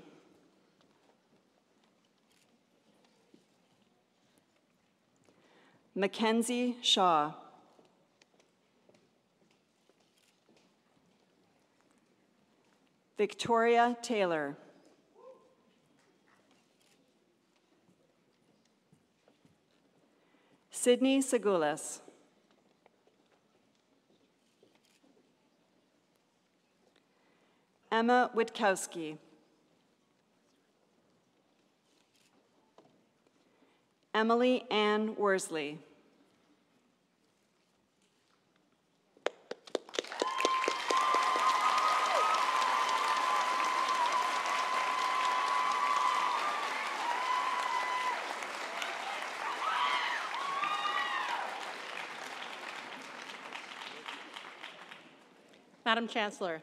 Mackenzie Shaw. Victoria Taylor. Sydney Segulas. Emma Witkowski. Emily Ann Worsley. Madam Chancellor,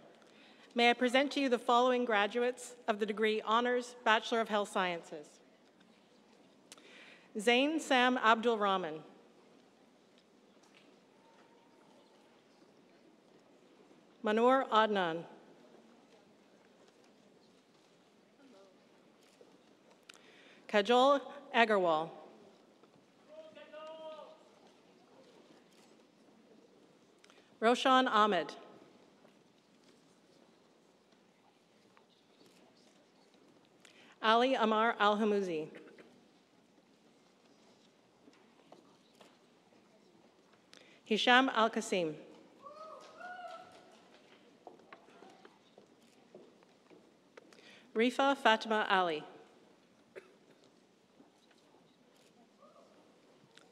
may I present to you the following graduates of the degree Honors Bachelor of Health Sciences. Zain Sam Abdul Rahman. Manur Adnan. Kajol Agarwal. Roshan Ahmed. Ali Amar Al Hamouzi. Hisham Al Qasim. Rifa Fatima Ali.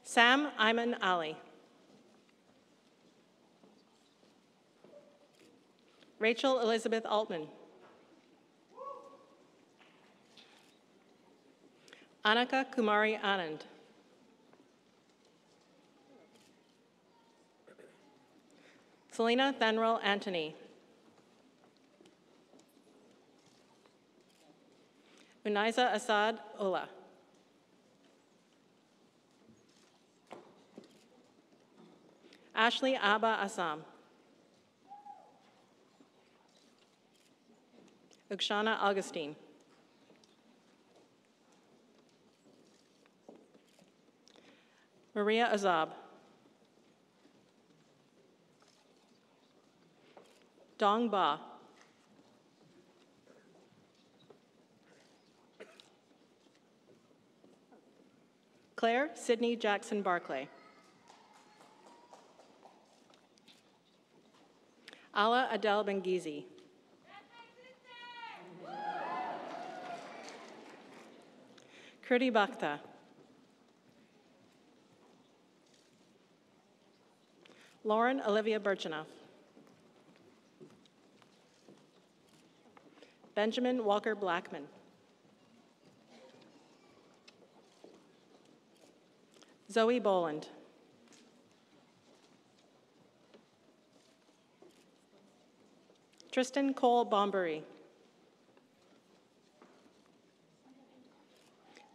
Sam Ayman Ali. Rachel Elizabeth Altman. Anaka Kumari Anand. Selena Thanrel Antony. Unaiza Assad Ola. Ashley Abba Assam. Ukshana Augustine. Maria Azab. Dong Ba. Claire Sydney Jackson Barclay. Ala Adel Bengizi. Kurdi Bakhta. Lauren Olivia Birchenough. Benjamin Walker Blackman. Zoe Boland. Tristan Cole Bombery.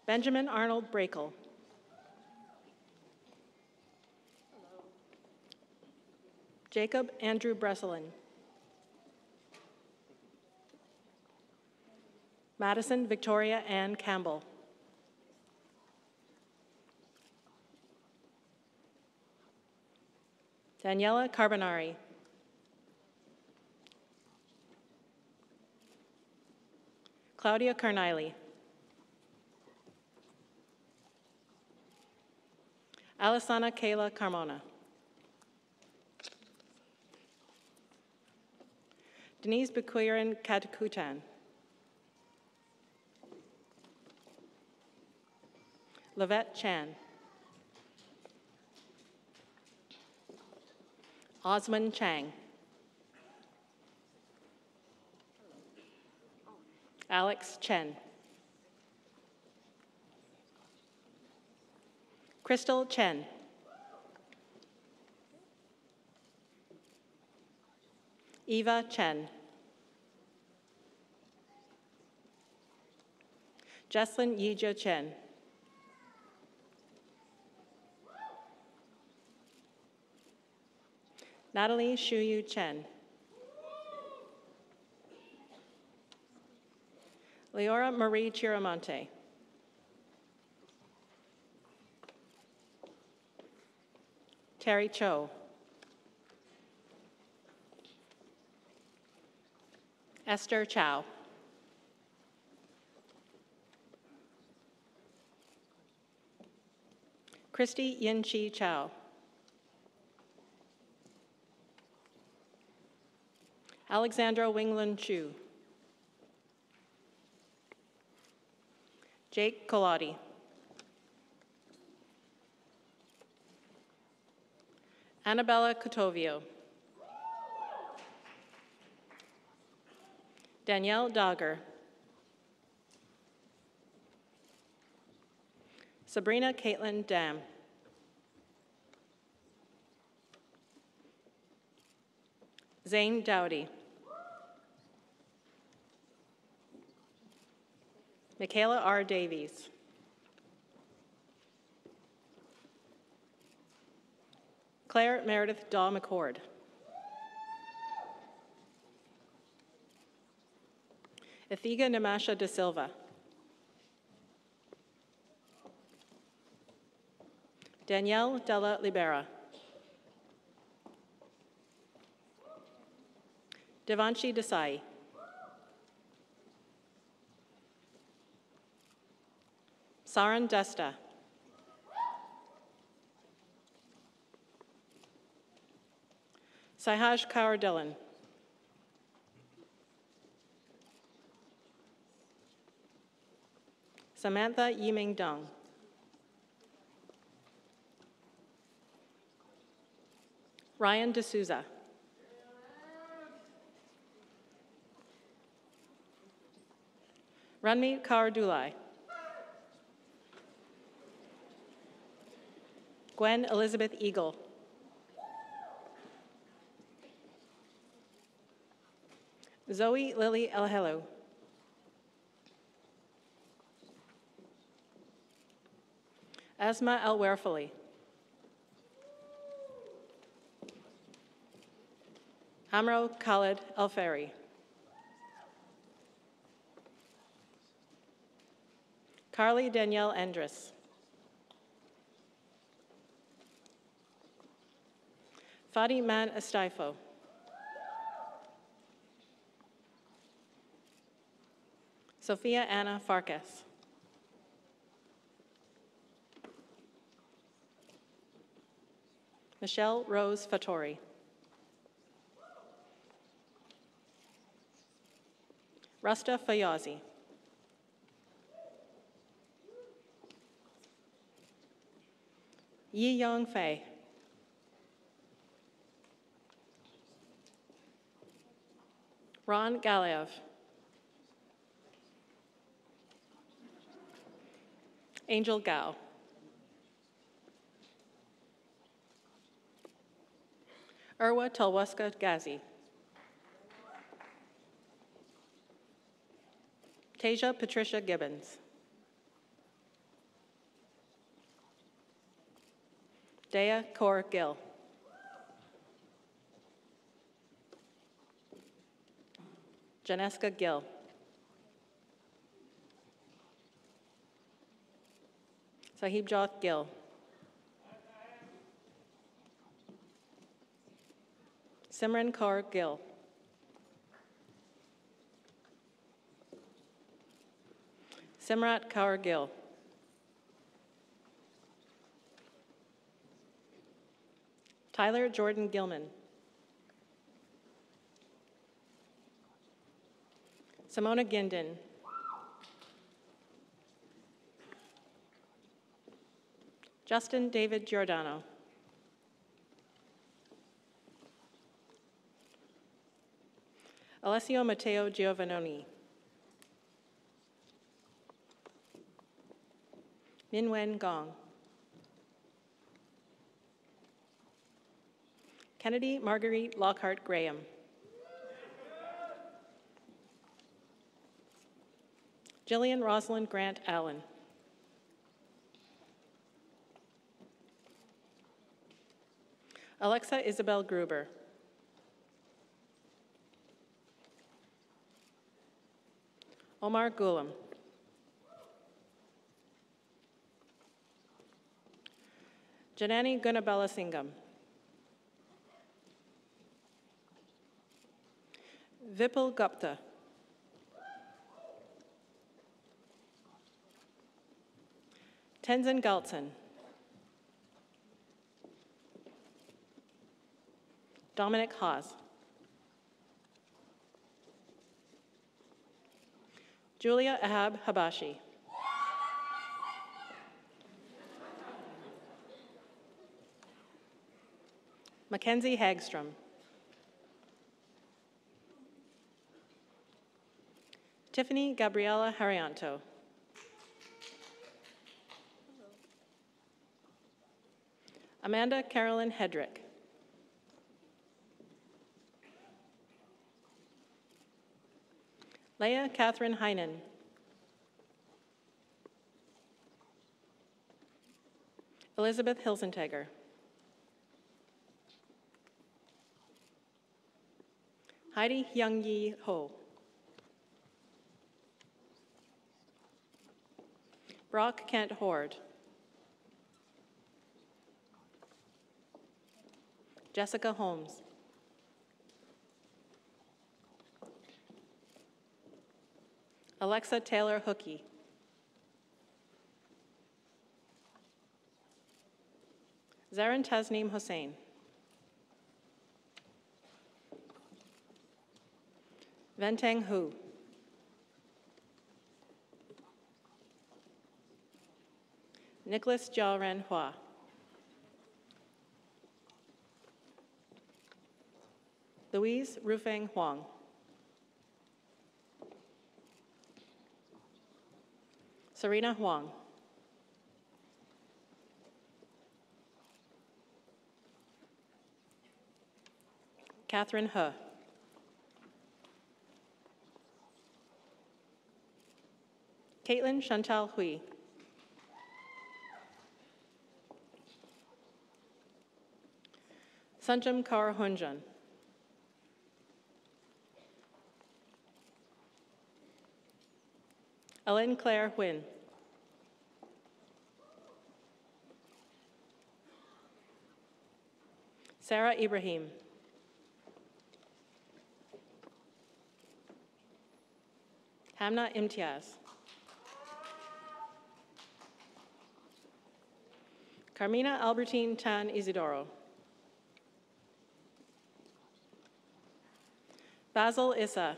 Benjamin Arnold Brakel. Jacob Andrew Bresselin. Madison Victoria Ann Campbell. Daniela Carbonari. Claudia Carniley. Alisana Kayla Carmona. Denise Bequirin Katakutan. Lavette Chan. Osman Chang. Alex Chen. Crystal Chen. Eva Chen. Jesslyn Yijo Chen. Natalie Shuyu Chen. Leora Marie Chiramonte. Terry Cho. Esther Chow. Christy Yin Chi Chow. Alexandra Winglun Chu. Jake Colati. Annabella Cotovio. Danielle Dogger. Sabrina Caitlin Dam. Zane Dowdy. Michaela R. Davies. Claire Meredith Daw McCord. Ethiga Namasha da Silva. Danielle Della Libera. Devanshi Desai. Saran Desta. Sahaj Kaur Dhillon. Samantha Yiming Dong. Ryan D'Souza. Ranmeet Kaur. Gwen Elizabeth Eagle. Zoe Lily Elhelo. Asma Elwerfeli. Amro Khalid Elferi. Carly Danielle Endres. Fadi Man Estaifo. Sophia Anna Farkas. Michelle Rose Fattori. Rusta Fayazi. Yi Yong Fei. Ron Galiev. Angel Gao. Irwa Telwaska Ghazi. Tasia Patricia Gibbons. Dea Kaur Gill. Janeska Gill. Sahib Joth Gill. Simran Kaur Gill. Simrat Kaur Gill. Tyler Jordan Gilman. Simona Ginden. Justin David Giordano. Alessio Matteo Giovannoni. Minwen Gong. Kennedy Marguerite Lockhart Graham. Jillian Rosalind Grant Allen. Alexa Isabel Gruber. Omar Gulam. Janani Gunabella Singham. Vipul Gupta. Tenzin Galton. Dominic Haas. Julia Ahab Habashi. Mackenzie Hagstrom. Tiffany Gabriella Harianto. Amanda Carolyn Hedrick. Leah Catherine Heinen. Elizabeth Hilsentegger. Heidi Young Yi Ho. Brock Kent Horde. Jessica Holmes. Alexa Taylor Hookie. Zarin Tasneem Hussein. Venteng Hu. Nicholas Jiaoren Hua. Louise Rufeng Huang. Serena Huang. Catherine He. Caitlin Chantal Hui. Sanjam Kaur Hunjan. Ellen Claire Huynh. Sarah Ibrahim. Hamna Imtiaz. Carmina Albertine Tan Isidoro. Basil Issa.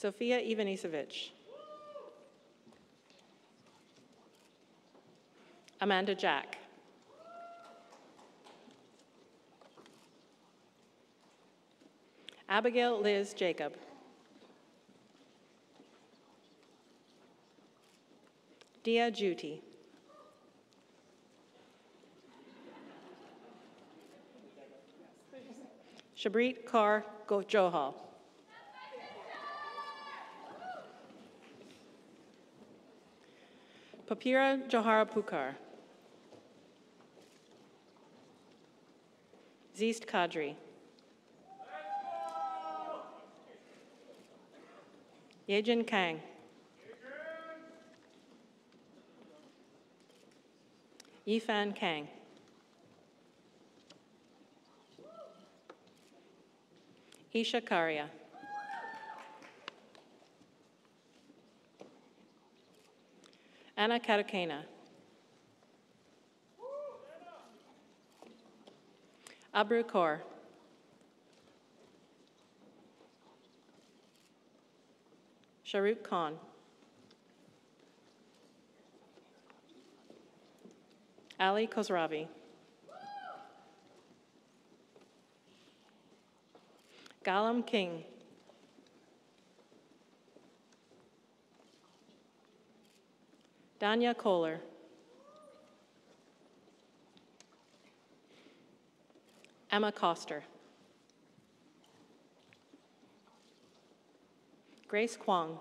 Sofia Ivanisevic. Amanda Jack. Abigail Liz Jacob. Dia Juti. Shabrit Kaur Go- Johal. Papira Johara Pukar. Zeest Kadri. Yejin Kang. Yifan Kang. Isha Karia. Anna Katakena. Abru Kaur. Sharuk Khan. Ali Khosravi. Galam King. Danya Kohler. Emma Coster. Grace Kwong.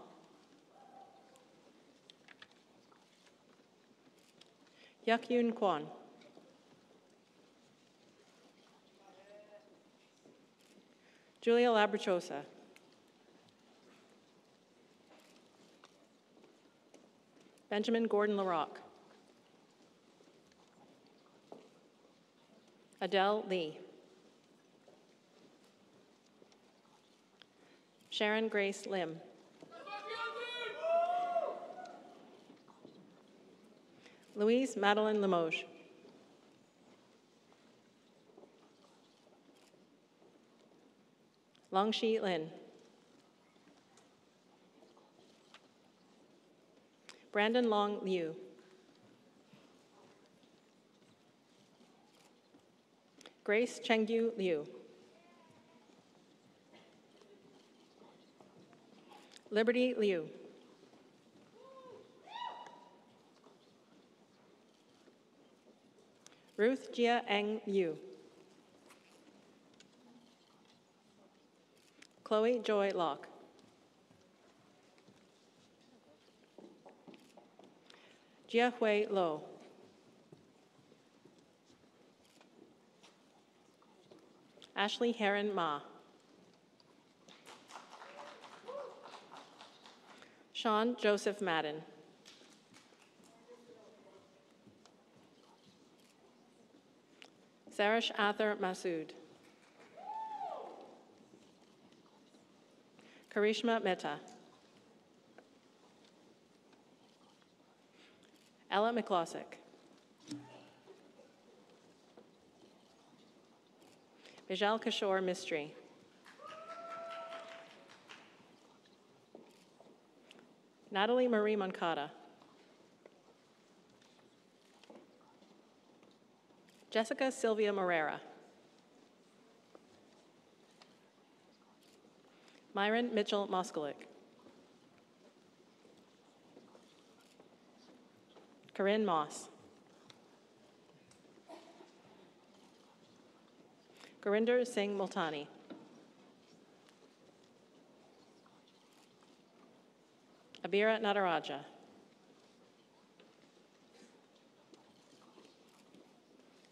Yak Yun Kwan. Julia Labrachosa. Benjamin Gordon LaRock. Adele Lee. Sharon Grace Lim. Louise Madeline Limoges. Longshi Lin. Brandon Long Liu. Grace Chengyu Liu. Liberty Liu. Ruth Jia Eng Liu. Chloe Joy Locke. Jia Hui Lo. Ashley Heron Ma. Sean Joseph Madden. Sarish Ather Masood. Karishma Mehta. Ella McClossick. Vijal Kishore Mistry. Natalie Marie Moncada. Jessica Sylvia Morera. Myron Mitchell Moskalik. Corinne Moss. Gurinder Singh Multani. Abira Nataraja.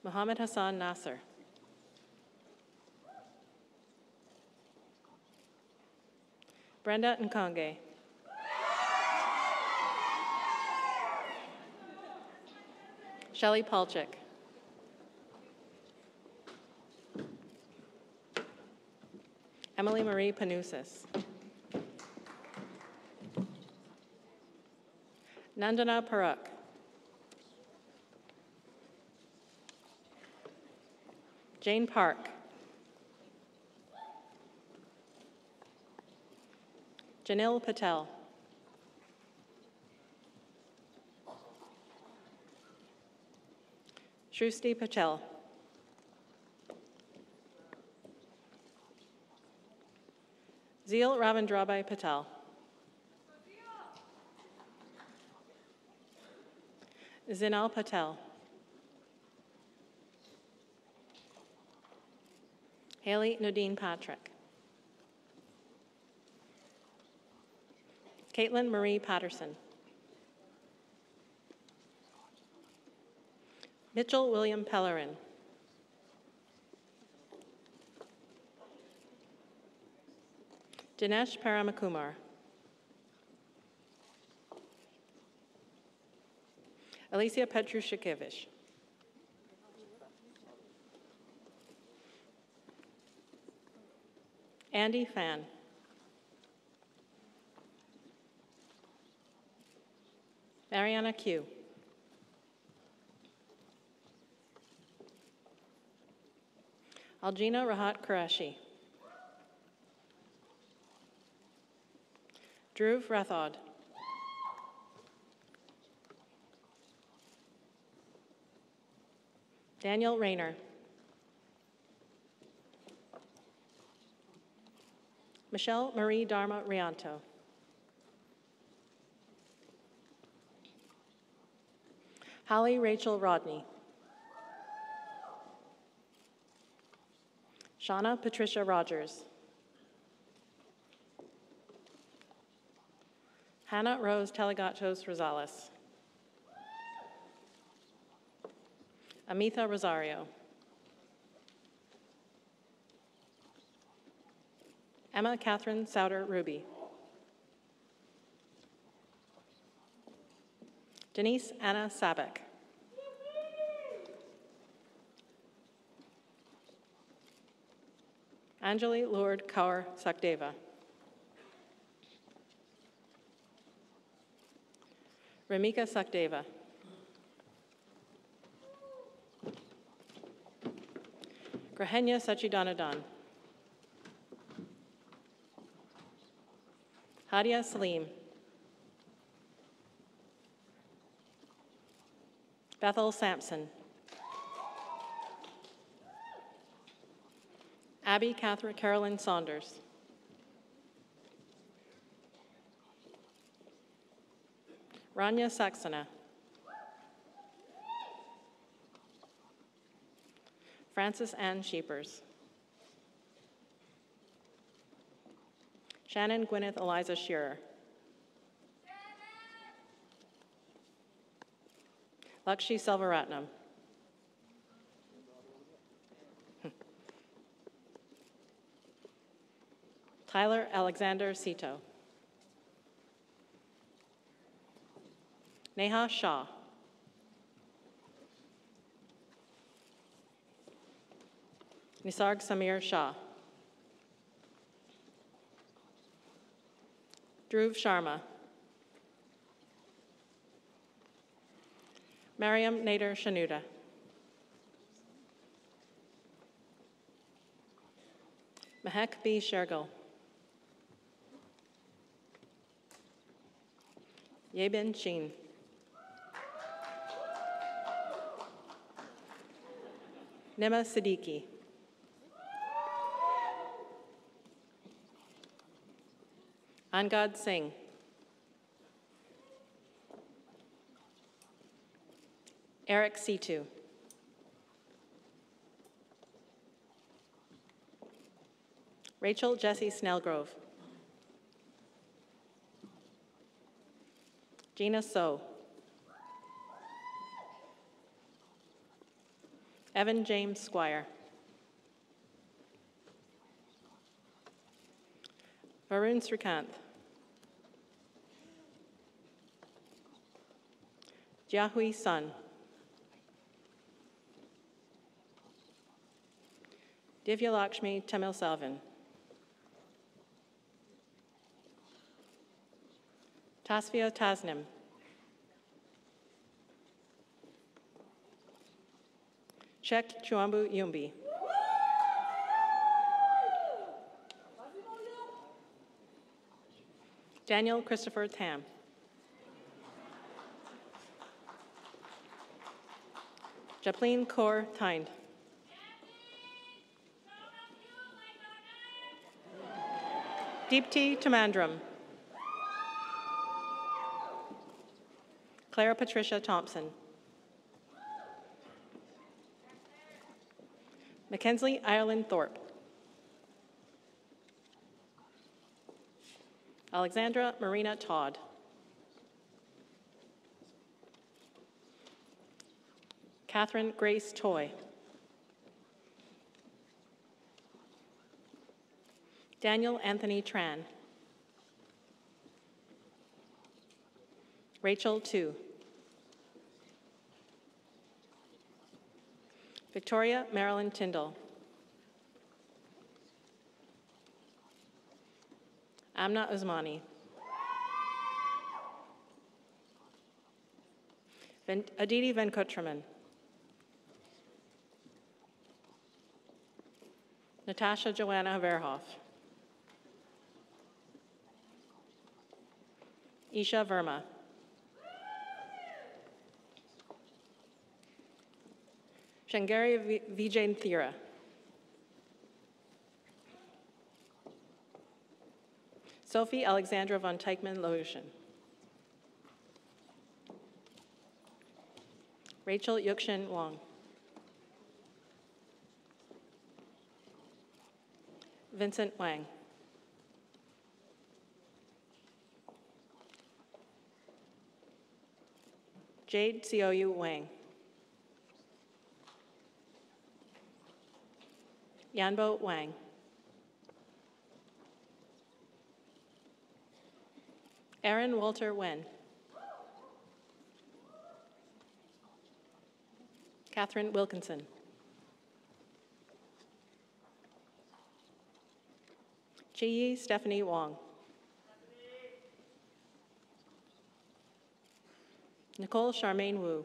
Muhammad Hassan Nasser. Brenda Nkonge. Shelley Palchik. Emily Marie Panusis. Nandana Parak. Jane Park. Janil Patel. Shrusti Patel. Zeel Ravindrabhai Patel. Zinal Patel. Haley Nadine Patrick. Caitlin Marie Patterson. Mitchell William Pellerin. Dinesh Paramakumar. Alicia Petrushikevich. Andy Fan. Mariana Q. Algina Rahat Qureshi. Dhruv Rathod. Daniel Rayner. Michelle Marie Dharma Rianto. Holly Rachel Rodney. Shauna Patricia Rogers. Hannah Rose Telegatos Rosales. Amitha Rosario. Emma Catherine Souter Ruby. Denise Anna Sabek. Anjali Lord Kaur Sachdeva. Ramika Sachdeva. Grahenya Sachidanandan. Hadia Salim. Bethel Sampson. Abby Catherine Carolyn Saunders. Rania Saxena. Frances Ann Scheepers. Shannon Gwyneth Eliza Shearer. Lakshi Selvaratnam. Tyler Alexander Sito. Neha Shah. Nisarg Samir Shah. Dhruv Sharma. Mariam Nader Shenouda. Mahek B. Shergill. Yebin Sheen. Nema Siddiqui. Angad Singh. Eric Situ. Rachel Jesse Snellgrove. Gina So. Evan James Squire. Varun Srikanth. Jiahui Sun. Divya Lakshmi Tamil Salvan. Tasvia Tasnim. Chek Chuambu Yumbi. Daniel Christopher Tam. Japleen Kaur Tynd. Deepti Tamandram. Clara Patricia Thompson. Mackenzie Ireland Thorpe. Alexandra Marina Todd. Catherine Grace Toy. Daniel Anthony Tran. Rachel Tu. Victoria Marilyn Tyndall. Amna Usmani. Aditi Venkatraman. Natasha Joanna Verhoff. Isha Verma. Shangari V- Vijayan Thira. Sophie Alexandra von Teichmann Lohushin. Rachel Yukshin Wong. Vincent Wang. Jade Sioyu Wang. Yanbo Wang. Aaron Walter Wen. Catherine Wilkinson. Chi Stephanie Wong. Nicole Charmaine Wu.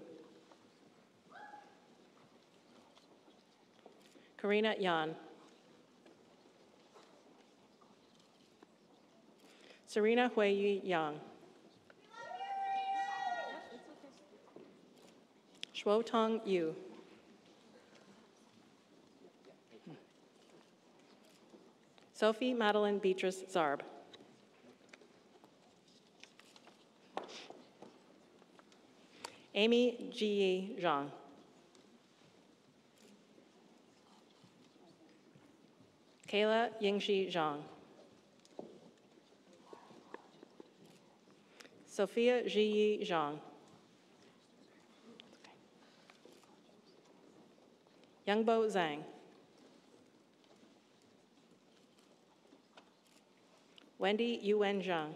Karina Yan. Serena Hui Yang. Shuotong Yu. Sophie Madeline Beatrice Zarb. Amy Ji Zhang. Kayla Yingxi Zhang. Sophia Zhiyi Zhang. Youngbo Zhang. Wendy Yuen Zhang.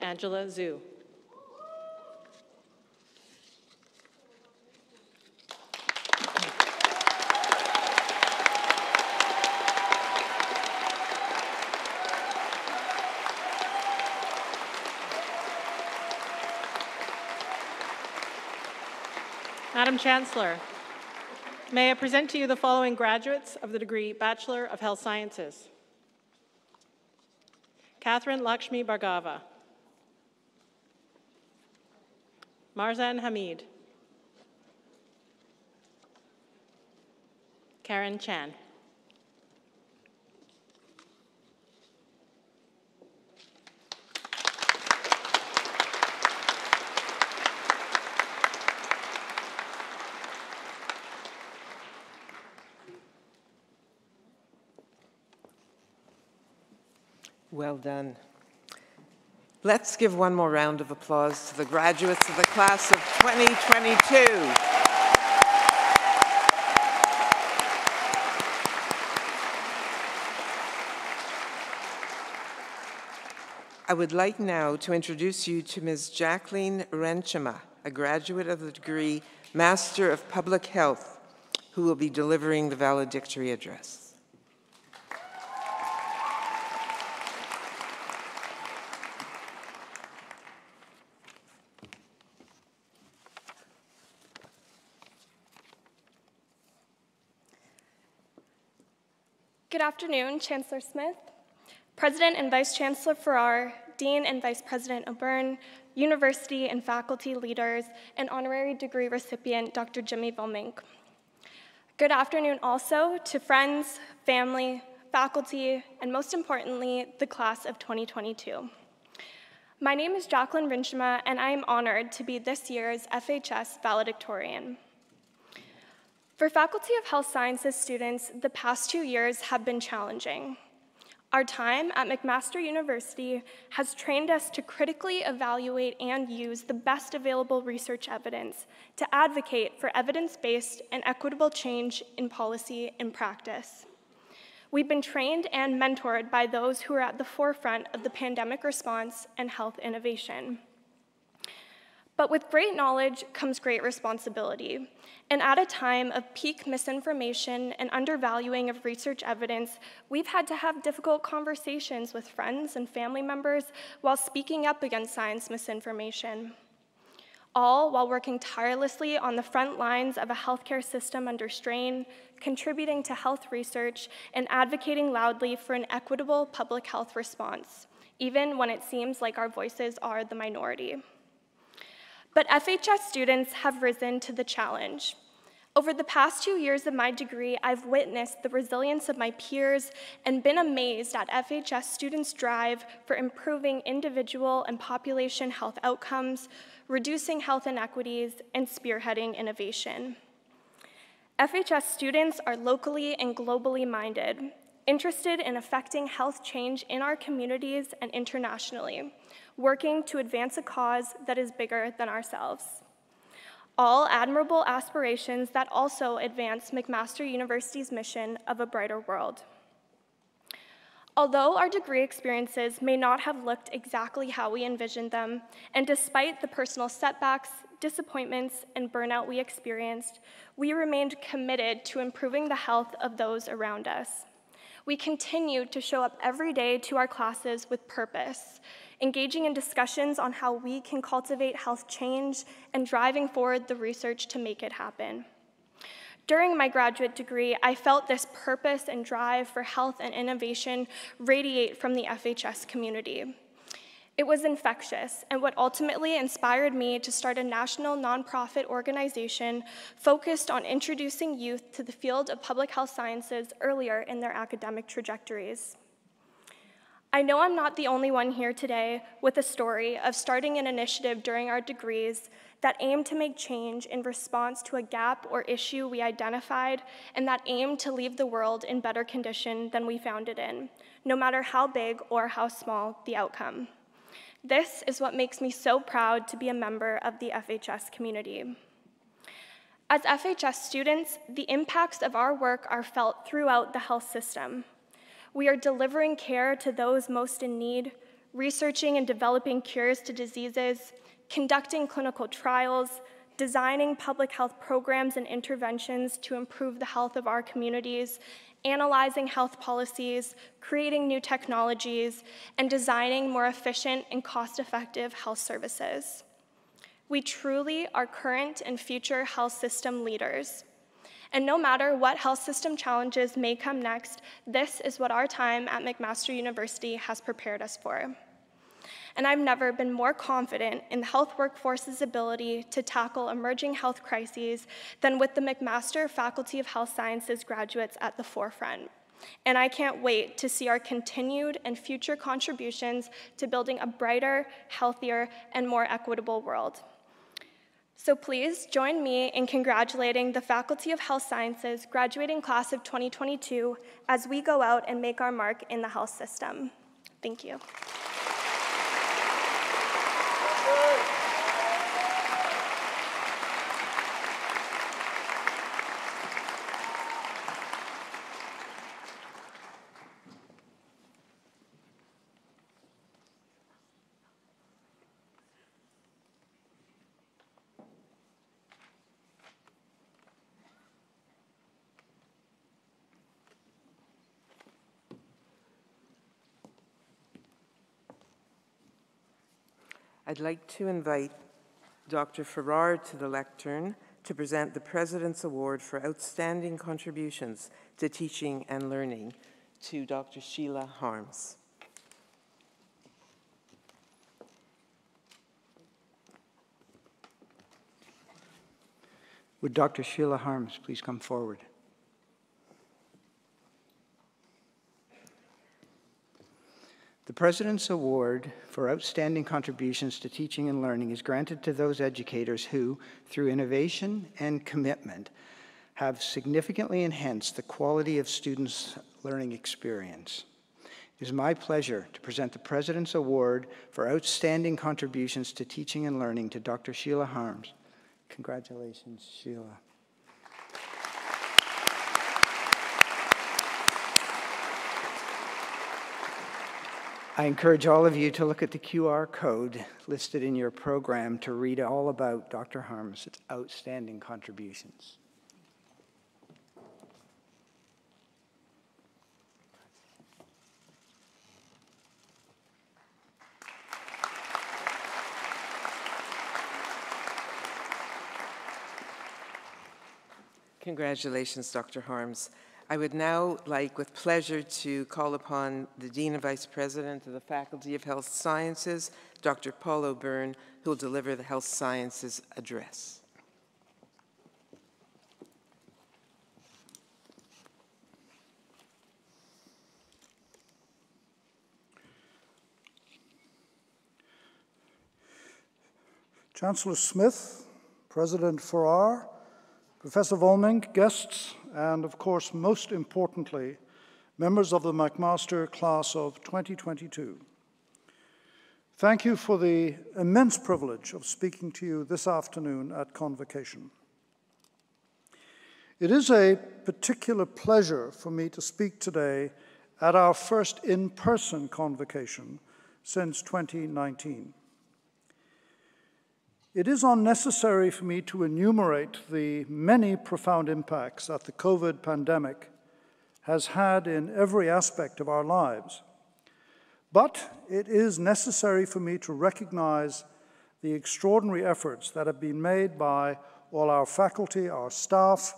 Angela Zhu. Madam Chancellor, may I present to you the following graduates of the degree Bachelor of Health Sciences. Catherine Lakshmi Bhargava. Marzan Hamid. Karen Chan. Well done. Let's give one more round of applause to the graduates of the class of 2022. I would like now to introduce you to Ms. Jacqueline Renchema, a graduate of the degree Master of Public Health, who will be delivering the valedictory address. Afternoon, Chancellor Smith, President and Vice Chancellor Farrar, Dean and Vice President O'Byrne, university and faculty leaders, and honorary degree recipient Dr. Jimmy Volmink. Good afternoon also to friends, family, faculty, and most importantly, the class of 2022. My name is Jacqueline Rinchema, and I am honored to be this year's FHS valedictorian. For Faculty of Health Sciences students, the past two years have been challenging. Our time at McMaster University has trained us to critically evaluate and use the best available research evidence to advocate for evidence-based and equitable change in policy and practice. We've been trained and mentored by those who are at the forefront of the pandemic response and health innovation. But with great knowledge comes great responsibility. And at a time of peak misinformation and undervaluing of research evidence, we've had to have difficult conversations with friends and family members while speaking up against science misinformation. All while working tirelessly on the front lines of a healthcare system under strain, contributing to health research, and advocating loudly for an equitable public health response, even when it seems like our voices are the minority. But FHS students have risen to the challenge. Over the past two years of my degree, I've witnessed the resilience of my peers and been amazed at FHS students' drive for improving individual and population health outcomes, reducing health inequities, and spearheading innovation. FHS students are locally and globally minded, interested in affecting health change in our communities and internationally working to advance a cause that is bigger than ourselves. All admirable aspirations that also advance McMaster University's mission of a brighter world. Although our degree experiences may not have looked exactly how we envisioned them, and despite the personal setbacks, disappointments, and burnout we experienced, we remained committed to improving the health of those around us. We continued to show up every day to our classes with purpose, engaging in discussions on how we can cultivate health change, and driving forward the research to make it happen. During my graduate degree, I felt this purpose and drive for health and innovation radiate from the FHS community. It was infectious, and what ultimately inspired me to start a national nonprofit organization focused on introducing youth to the field of public health sciences earlier in their academic trajectories. I know I'm not the only one here today with a story of starting an initiative during our degrees that aimed to make change in response to a gap or issue we identified and that aimed to leave the world in better condition than we found it in, no matter how big or how small the outcome. This is what makes me so proud to be a member of the FHS community. As FHS students, the impacts of our work are felt throughout the health system. We are delivering care to those most in need, researching and developing cures to diseases, conducting clinical trials, designing public health programs and interventions to improve the health of our communities, analyzing health policies, creating new technologies, and designing more efficient and cost-effective health services. We truly are current and future health system leaders. And no matter what health system challenges may come next, this is what our time at McMaster University has prepared us for. And I've never been more confident in the health workforce's ability to tackle emerging health crises than with the McMaster Faculty of Health Sciences graduates at the forefront. And I can't wait to see our continued and future contributions to building a brighter, healthier, and more equitable world. So please join me in congratulating the Faculty of Health Sciences graduating class of 2022 as we go out and make our mark in the health system. Thank you. I'd like to invite Dr. Farrar to the lectern to present the President's Award for Outstanding Contributions to Teaching and Learning. to Dr. Sheila Harms. Would Dr. Sheila Harms please come forward? The President's Award for Outstanding Contributions to Teaching and Learning is granted to those educators who, through innovation and commitment, have significantly enhanced the quality of students' learning experience. It is my pleasure to present the President's Award for Outstanding Contributions to Teaching and Learning to Dr. Sheila Harms. Congratulations, Sheila. I encourage all of you to look at the QR code listed in your program to read all about Dr. Harms' outstanding contributions. Congratulations, Dr. Harms. I would now like, with pleasure, to call upon the Dean and Vice President of the Faculty of Health Sciences, Dr. Paul O'Byrne, who will deliver the Health Sciences address. Chancellor Smith, President Farrar, Professor Volmink, guests, and of course, most importantly, members of the McMaster class of 2022. Thank you for the immense privilege of speaking to you this afternoon at Convocation. It is a particular pleasure for me to speak today at our first in-person convocation since 2019. It is unnecessary for me to enumerate the many profound impacts that the COVID pandemic has had in every aspect of our lives. But it is necessary for me to recognize the extraordinary efforts that have been made by all our faculty, our staff,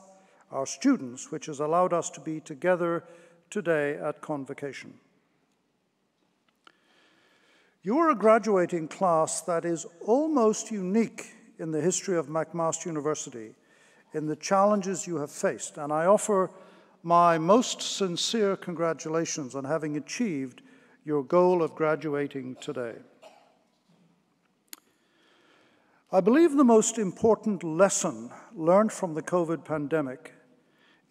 our students, which has allowed us to be together today at Convocation. You are a graduating class that is almost unique in the history of McMaster University in the challenges you have faced, and I offer my most sincere congratulations on having achieved your goal of graduating today. I believe the most important lesson learned from the COVID pandemic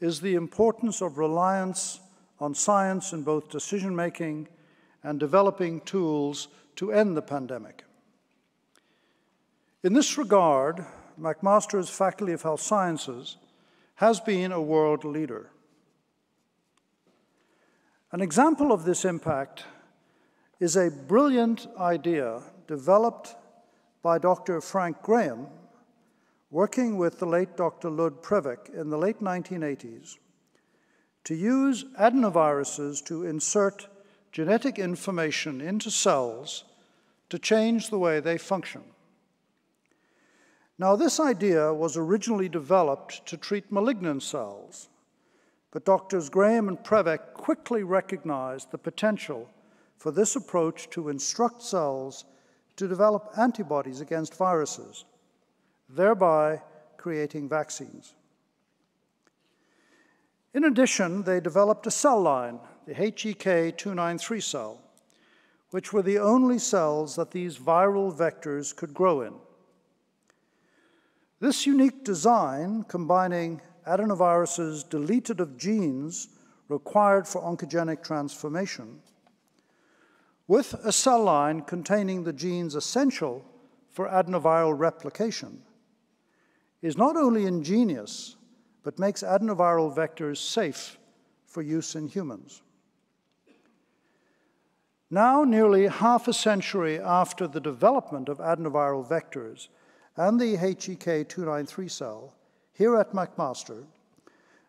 is the importance of reliance on science in both decision making and developing tools to end the pandemic. In this regard, McMaster's Faculty of Health Sciences has been a world leader. An example of this impact is a brilliant idea developed by Dr. Frank Graham, working with the late Dr. Lud Prevec in the late 1980s, to use adenoviruses to insert genetic information into cells to change the way they function. Now, this idea was originally developed to treat malignant cells, but Doctors Graham and Prevec quickly recognized the potential for this approach to instruct cells to develop antibodies against viruses, thereby creating vaccines. In addition, they developed a cell line the HEK293 cell, which were the only cells that these viral vectors could grow in. This unique design, combining adenoviruses deleted of genes required for oncogenic transformation, with a cell line containing the genes essential for adenoviral replication, is not only ingenious, but makes adenoviral vectors safe for use in humans. Now, nearly half a century after the development of adenoviral vectors and the HEK293 cell, here at McMaster,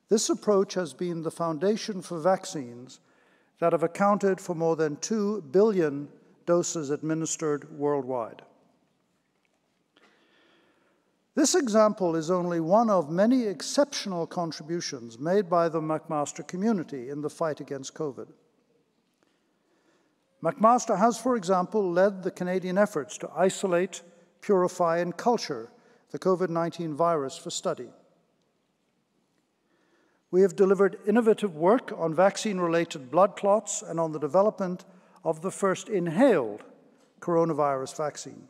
this approach has been the foundation for vaccines that have accounted for more than 2 billion doses administered worldwide. This example is only one of many exceptional contributions made by the McMaster community in the fight against COVID. McMaster has, for example, led the Canadian efforts to isolate, purify, and culture the COVID 19 virus for study. We have delivered innovative work on vaccine related blood clots and on the development of the first inhaled coronavirus vaccine.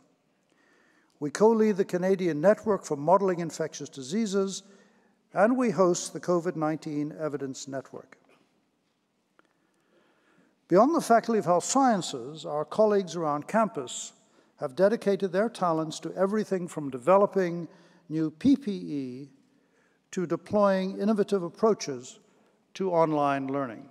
We co lead the Canadian Network for Modeling Infectious Diseases, and we host the COVID 19 Evidence Network. Beyond the Faculty of Health Sciences, our colleagues around campus have dedicated their talents to everything from developing new PPE to deploying innovative approaches to online learning.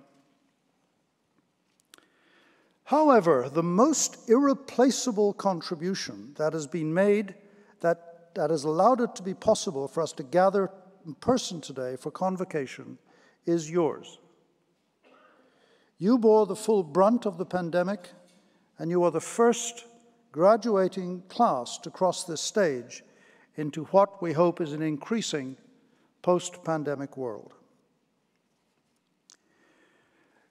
However, the most irreplaceable contribution that has been made that, that has allowed it to be possible for us to gather in person today for convocation is yours. You bore the full brunt of the pandemic, and you are the first graduating class to cross this stage into what we hope is an increasing post pandemic world.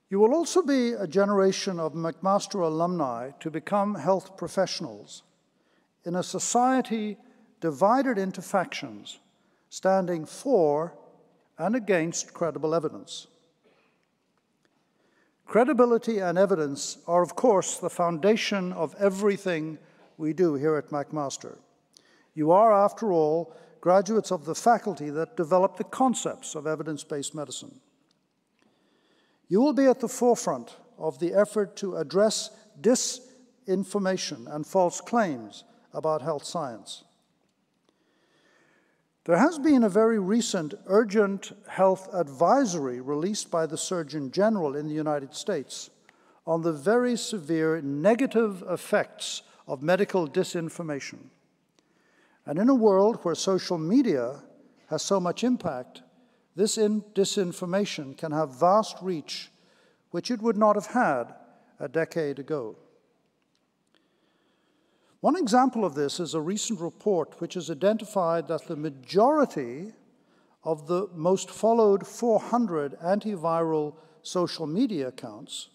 You will also be a generation of McMaster alumni to become health professionals in a society divided into factions, standing for and against credible evidence. Credibility and evidence are, of course, the foundation of everything we do here at McMaster. You are, after all, graduates of the faculty that developed the concepts of evidence based medicine. You will be at the forefront of the effort to address disinformation and false claims about health science. There has been a very recent urgent health advisory released by the Surgeon General in the United States on the very severe negative effects of medical disinformation. And in a world where social media has so much impact, this disinformation can have vast reach, which it would not have had a decade ago. One example of this is a recent report which has identified that the majority of the most followed 400 antiviral social media accounts,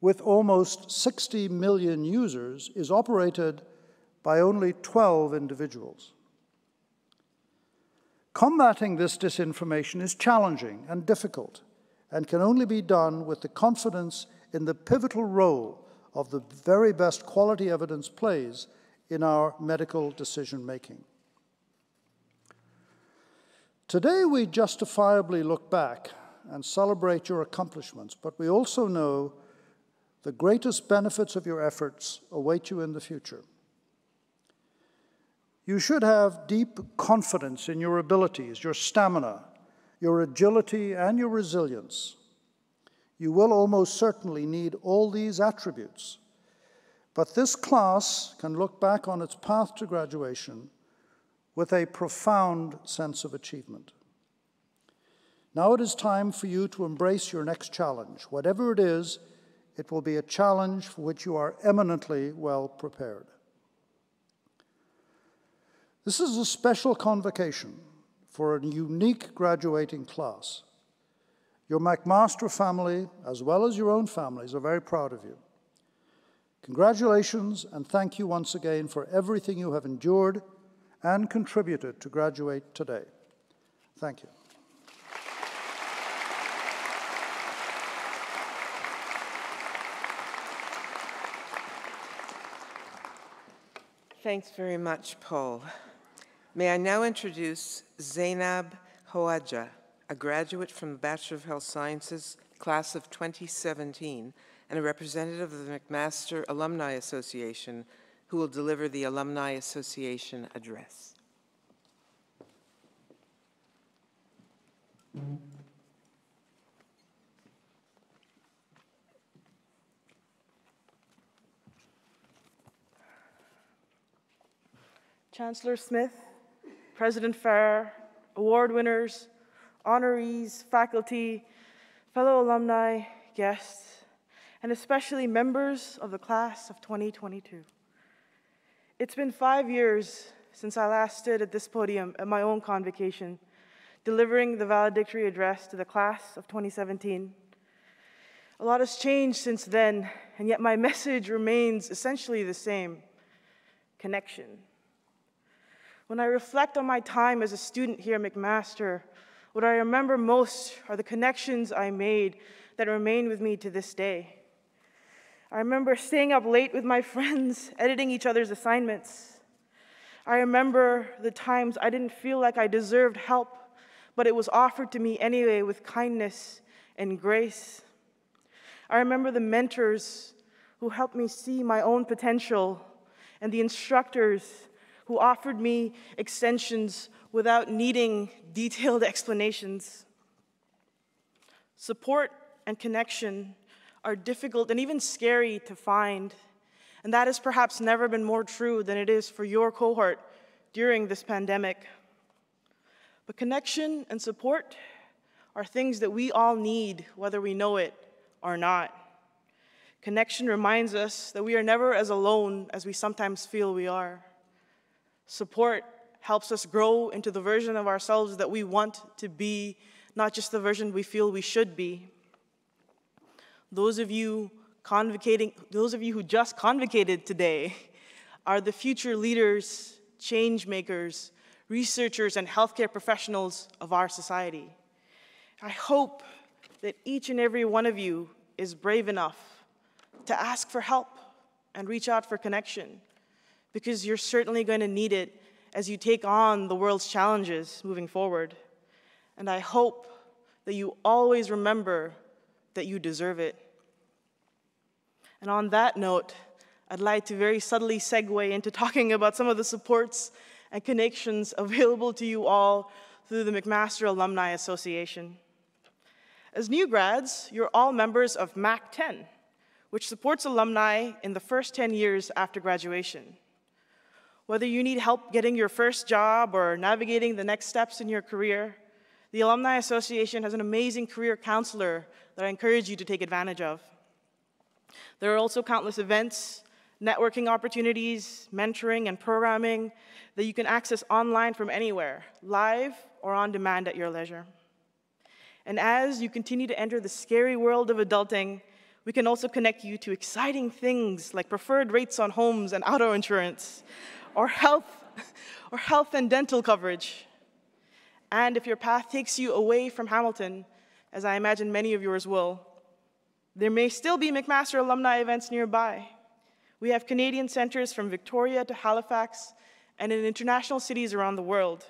with almost 60 million users, is operated by only 12 individuals. Combating this disinformation is challenging and difficult and can only be done with the confidence in the pivotal role of the very best quality evidence plays in our medical decision making. Today, we justifiably look back and celebrate your accomplishments, but we also know the greatest benefits of your efforts await you in the future. You should have deep confidence in your abilities, your stamina, your agility, and your resilience. You will almost certainly need all these attributes. But this class can look back on its path to graduation with a profound sense of achievement. Now it is time for you to embrace your next challenge. Whatever it is, it will be a challenge for which you are eminently well prepared. This is a special convocation for a unique graduating class. Your McMaster family, as well as your own families, are very proud of you. Congratulations and thank you once again for everything you have endured and contributed to graduate today. Thank you. Thanks very much, Paul. May I now introduce Zainab Hoaja, a graduate from the Bachelor of Health Sciences class of 2017 and a representative of the McMaster Alumni Association who will deliver the Alumni Association address. Chancellor Smith, President Farr, award winners, honorees, faculty, fellow alumni, guests, and especially members of the class of 2022. It's been five years since I last stood at this podium at my own convocation, delivering the valedictory address to the class of 2017. A lot has changed since then, and yet my message remains essentially the same connection. When I reflect on my time as a student here at McMaster, what I remember most are the connections I made that remain with me to this day. I remember staying up late with my friends, editing each other's assignments. I remember the times I didn't feel like I deserved help, but it was offered to me anyway with kindness and grace. I remember the mentors who helped me see my own potential and the instructors who offered me extensions without needing detailed explanations. Support and connection are difficult and even scary to find, and that has perhaps never been more true than it is for your cohort during this pandemic. But connection and support are things that we all need, whether we know it or not. Connection reminds us that we are never as alone as we sometimes feel we are. Support helps us grow into the version of ourselves that we want to be, not just the version we feel we should be. Those of you convocating, those of you who just convocated today are the future leaders, change makers, researchers, and healthcare professionals of our society. I hope that each and every one of you is brave enough to ask for help and reach out for connection because you're certainly going to need it as you take on the world's challenges moving forward. And I hope that you always remember that you deserve it. And on that note, I'd like to very subtly segue into talking about some of the supports and connections available to you all through the McMaster Alumni Association. As new grads, you're all members of MAC 10, which supports alumni in the first 10 years after graduation. Whether you need help getting your first job or navigating the next steps in your career, the Alumni Association has an amazing career counselor that I encourage you to take advantage of. There are also countless events, networking opportunities, mentoring, and programming that you can access online from anywhere, live or on demand at your leisure. And as you continue to enter the scary world of adulting, we can also connect you to exciting things like preferred rates on homes and auto insurance, or health, or health and dental coverage. And if your path takes you away from Hamilton, as I imagine many of yours will, there may still be McMaster alumni events nearby. We have Canadian centers from Victoria to Halifax and in international cities around the world.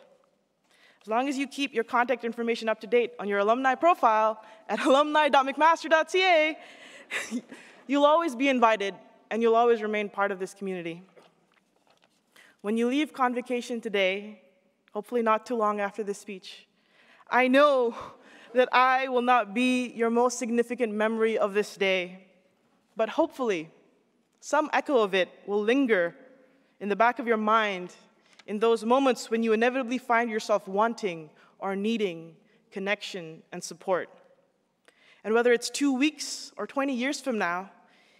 As long as you keep your contact information up to date on your alumni profile at alumni.mcmaster.ca, you'll always be invited and you'll always remain part of this community. When you leave convocation today, hopefully not too long after this speech, I know that I will not be your most significant memory of this day, but hopefully some echo of it will linger in the back of your mind in those moments when you inevitably find yourself wanting or needing connection and support. And whether it's two weeks or 20 years from now,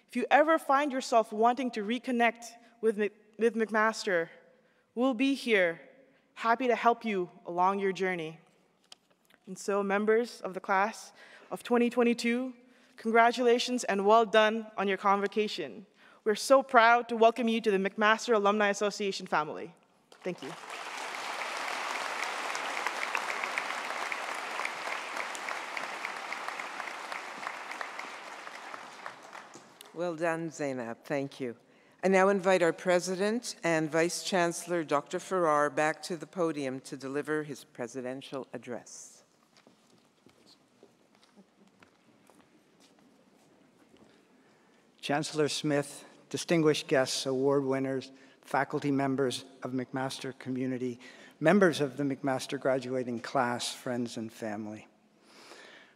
if you ever find yourself wanting to reconnect with, with McMaster, we'll be here, happy to help you along your journey. And so, members of the class of 2022, congratulations and well done on your convocation. We're so proud to welcome you to the McMaster Alumni Association family. Thank you. Well done, Zainab. Thank you. I now invite our President and Vice Chancellor, Dr. Farrar, back to the podium to deliver his presidential address. Chancellor Smith, distinguished guests, award winners, faculty members of McMaster community, members of the McMaster graduating class, friends and family.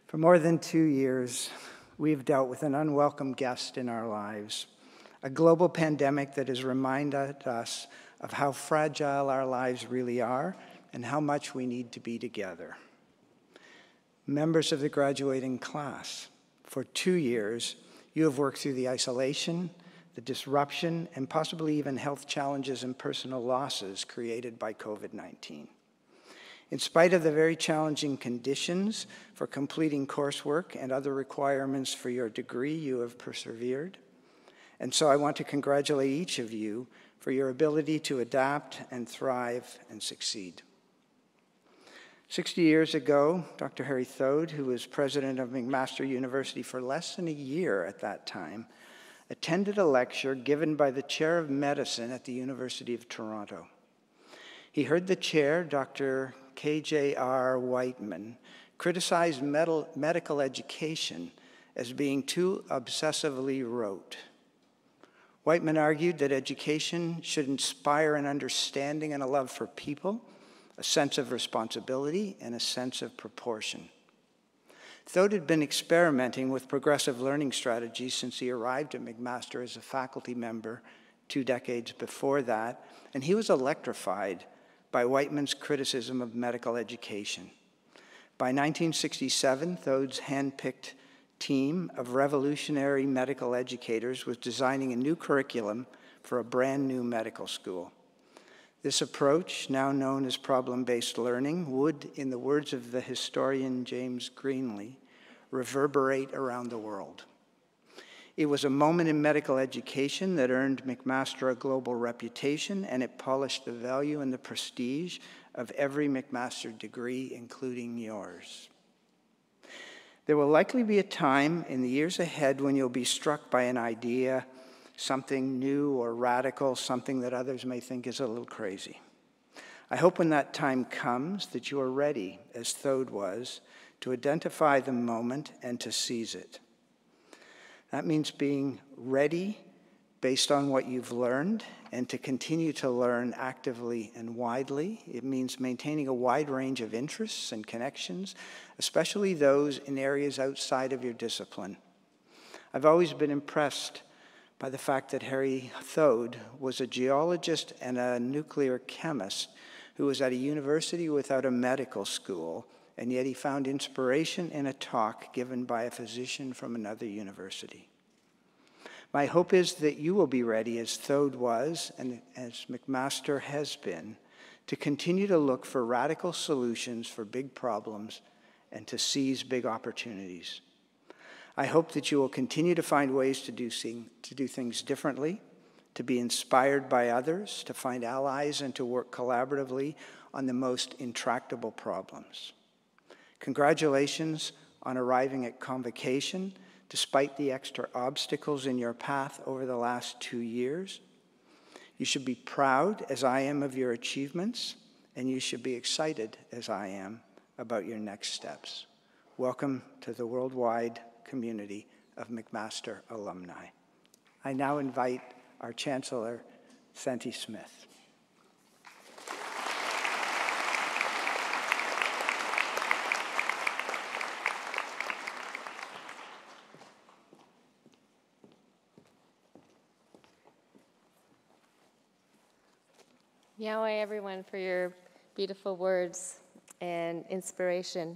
For more than two years, we've dealt with an unwelcome guest in our lives, a global pandemic that has reminded us of how fragile our lives really are and how much we need to be together. Members of the graduating class, for two years, you have worked through the isolation, the disruption, and possibly even health challenges and personal losses created by COVID 19. In spite of the very challenging conditions for completing coursework and other requirements for your degree, you have persevered. And so I want to congratulate each of you for your ability to adapt and thrive and succeed. 60 years ago, Dr. Harry Thode, who was president of McMaster University for less than a year at that time, attended a lecture given by the chair of medicine at the University of Toronto. He heard the chair, Dr. K.J.R. Wightman, criticize medical education as being too obsessively rote. Wightman argued that education should inspire an understanding and a love for people, a sense of responsibility, and a sense of proportion. Thode had been experimenting with progressive learning strategies since he arrived at McMaster as a faculty member two decades before that, and he was electrified by Wightman's criticism of medical education. By 1967, Thode's handpicked team of revolutionary medical educators was designing a new curriculum for a brand new medical school. This approach, now known as problem based learning, would, in the words of the historian James Greenlee, reverberate around the world. It was a moment in medical education that earned McMaster a global reputation, and it polished the value and the prestige of every McMaster degree, including yours. There will likely be a time in the years ahead when you'll be struck by an idea, something new or radical, something that others may think is a little crazy. I hope when that time comes that you are ready, as Thode was, to identify the moment and to seize it. That means being ready based on what you've learned and to continue to learn actively and widely. It means maintaining a wide range of interests and connections, especially those in areas outside of your discipline. I've always been impressed by the fact that Harry Thode was a geologist and a nuclear chemist who was at a university without a medical school and yet he found inspiration in a talk given by a physician from another university. My hope is that you will be ready, as Thode was and as McMaster has been, to continue to look for radical solutions for big problems and to seize big opportunities. I hope that you will continue to find ways to do, to do things differently, to be inspired by others, to find allies, and to work collaboratively on the most intractable problems. Congratulations on arriving at convocation despite the extra obstacles in your path over the last two years. You should be proud, as I am, of your achievements, and you should be excited, as I am, about your next steps. Welcome to the worldwide community of McMaster alumni. I now invite our Chancellor, Santee Smith. Yahweh, everyone, for your beautiful words and inspiration.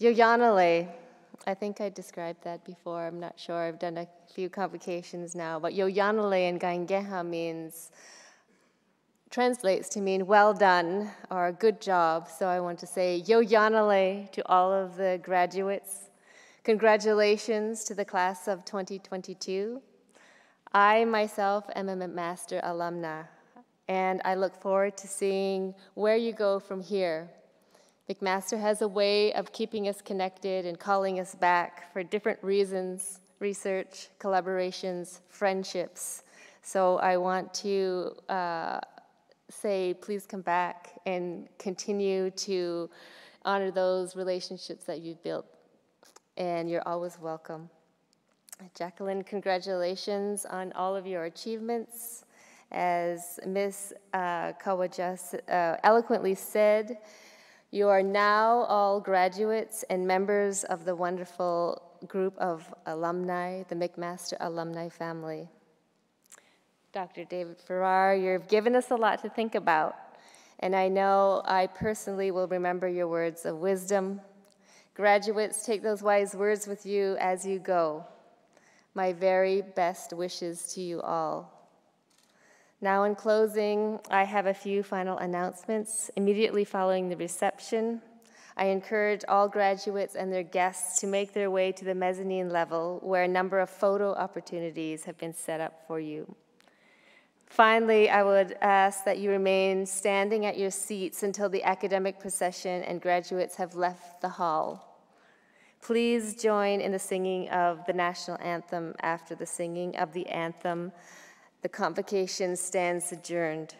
Yoyanale, I think I described that before. I'm not sure. I've done a few convocations now. But Yoyanale in Kanien'kéha means, translates to mean well done or good job. So I want to say Yoyanale to all of the graduates. Congratulations to the class of 2022. I myself am a McMaster alumna and I look forward to seeing where you go from here. McMaster has a way of keeping us connected and calling us back for different reasons research, collaborations, friendships. So I want to uh, say, please come back and continue to honor those relationships that you've built. And you're always welcome. Jacqueline, congratulations on all of your achievements. As Ms. Uh, uh, eloquently said, you are now all graduates and members of the wonderful group of alumni, the McMaster alumni family. Dr. David Farrar, you've given us a lot to think about, and I know I personally will remember your words of wisdom. Graduates, take those wise words with you as you go. My very best wishes to you all. Now, in closing, I have a few final announcements. Immediately following the reception, I encourage all graduates and their guests to make their way to the mezzanine level where a number of photo opportunities have been set up for you. Finally, I would ask that you remain standing at your seats until the academic procession and graduates have left the hall. Please join in the singing of the national anthem after the singing of the anthem. The convocation stands adjourned.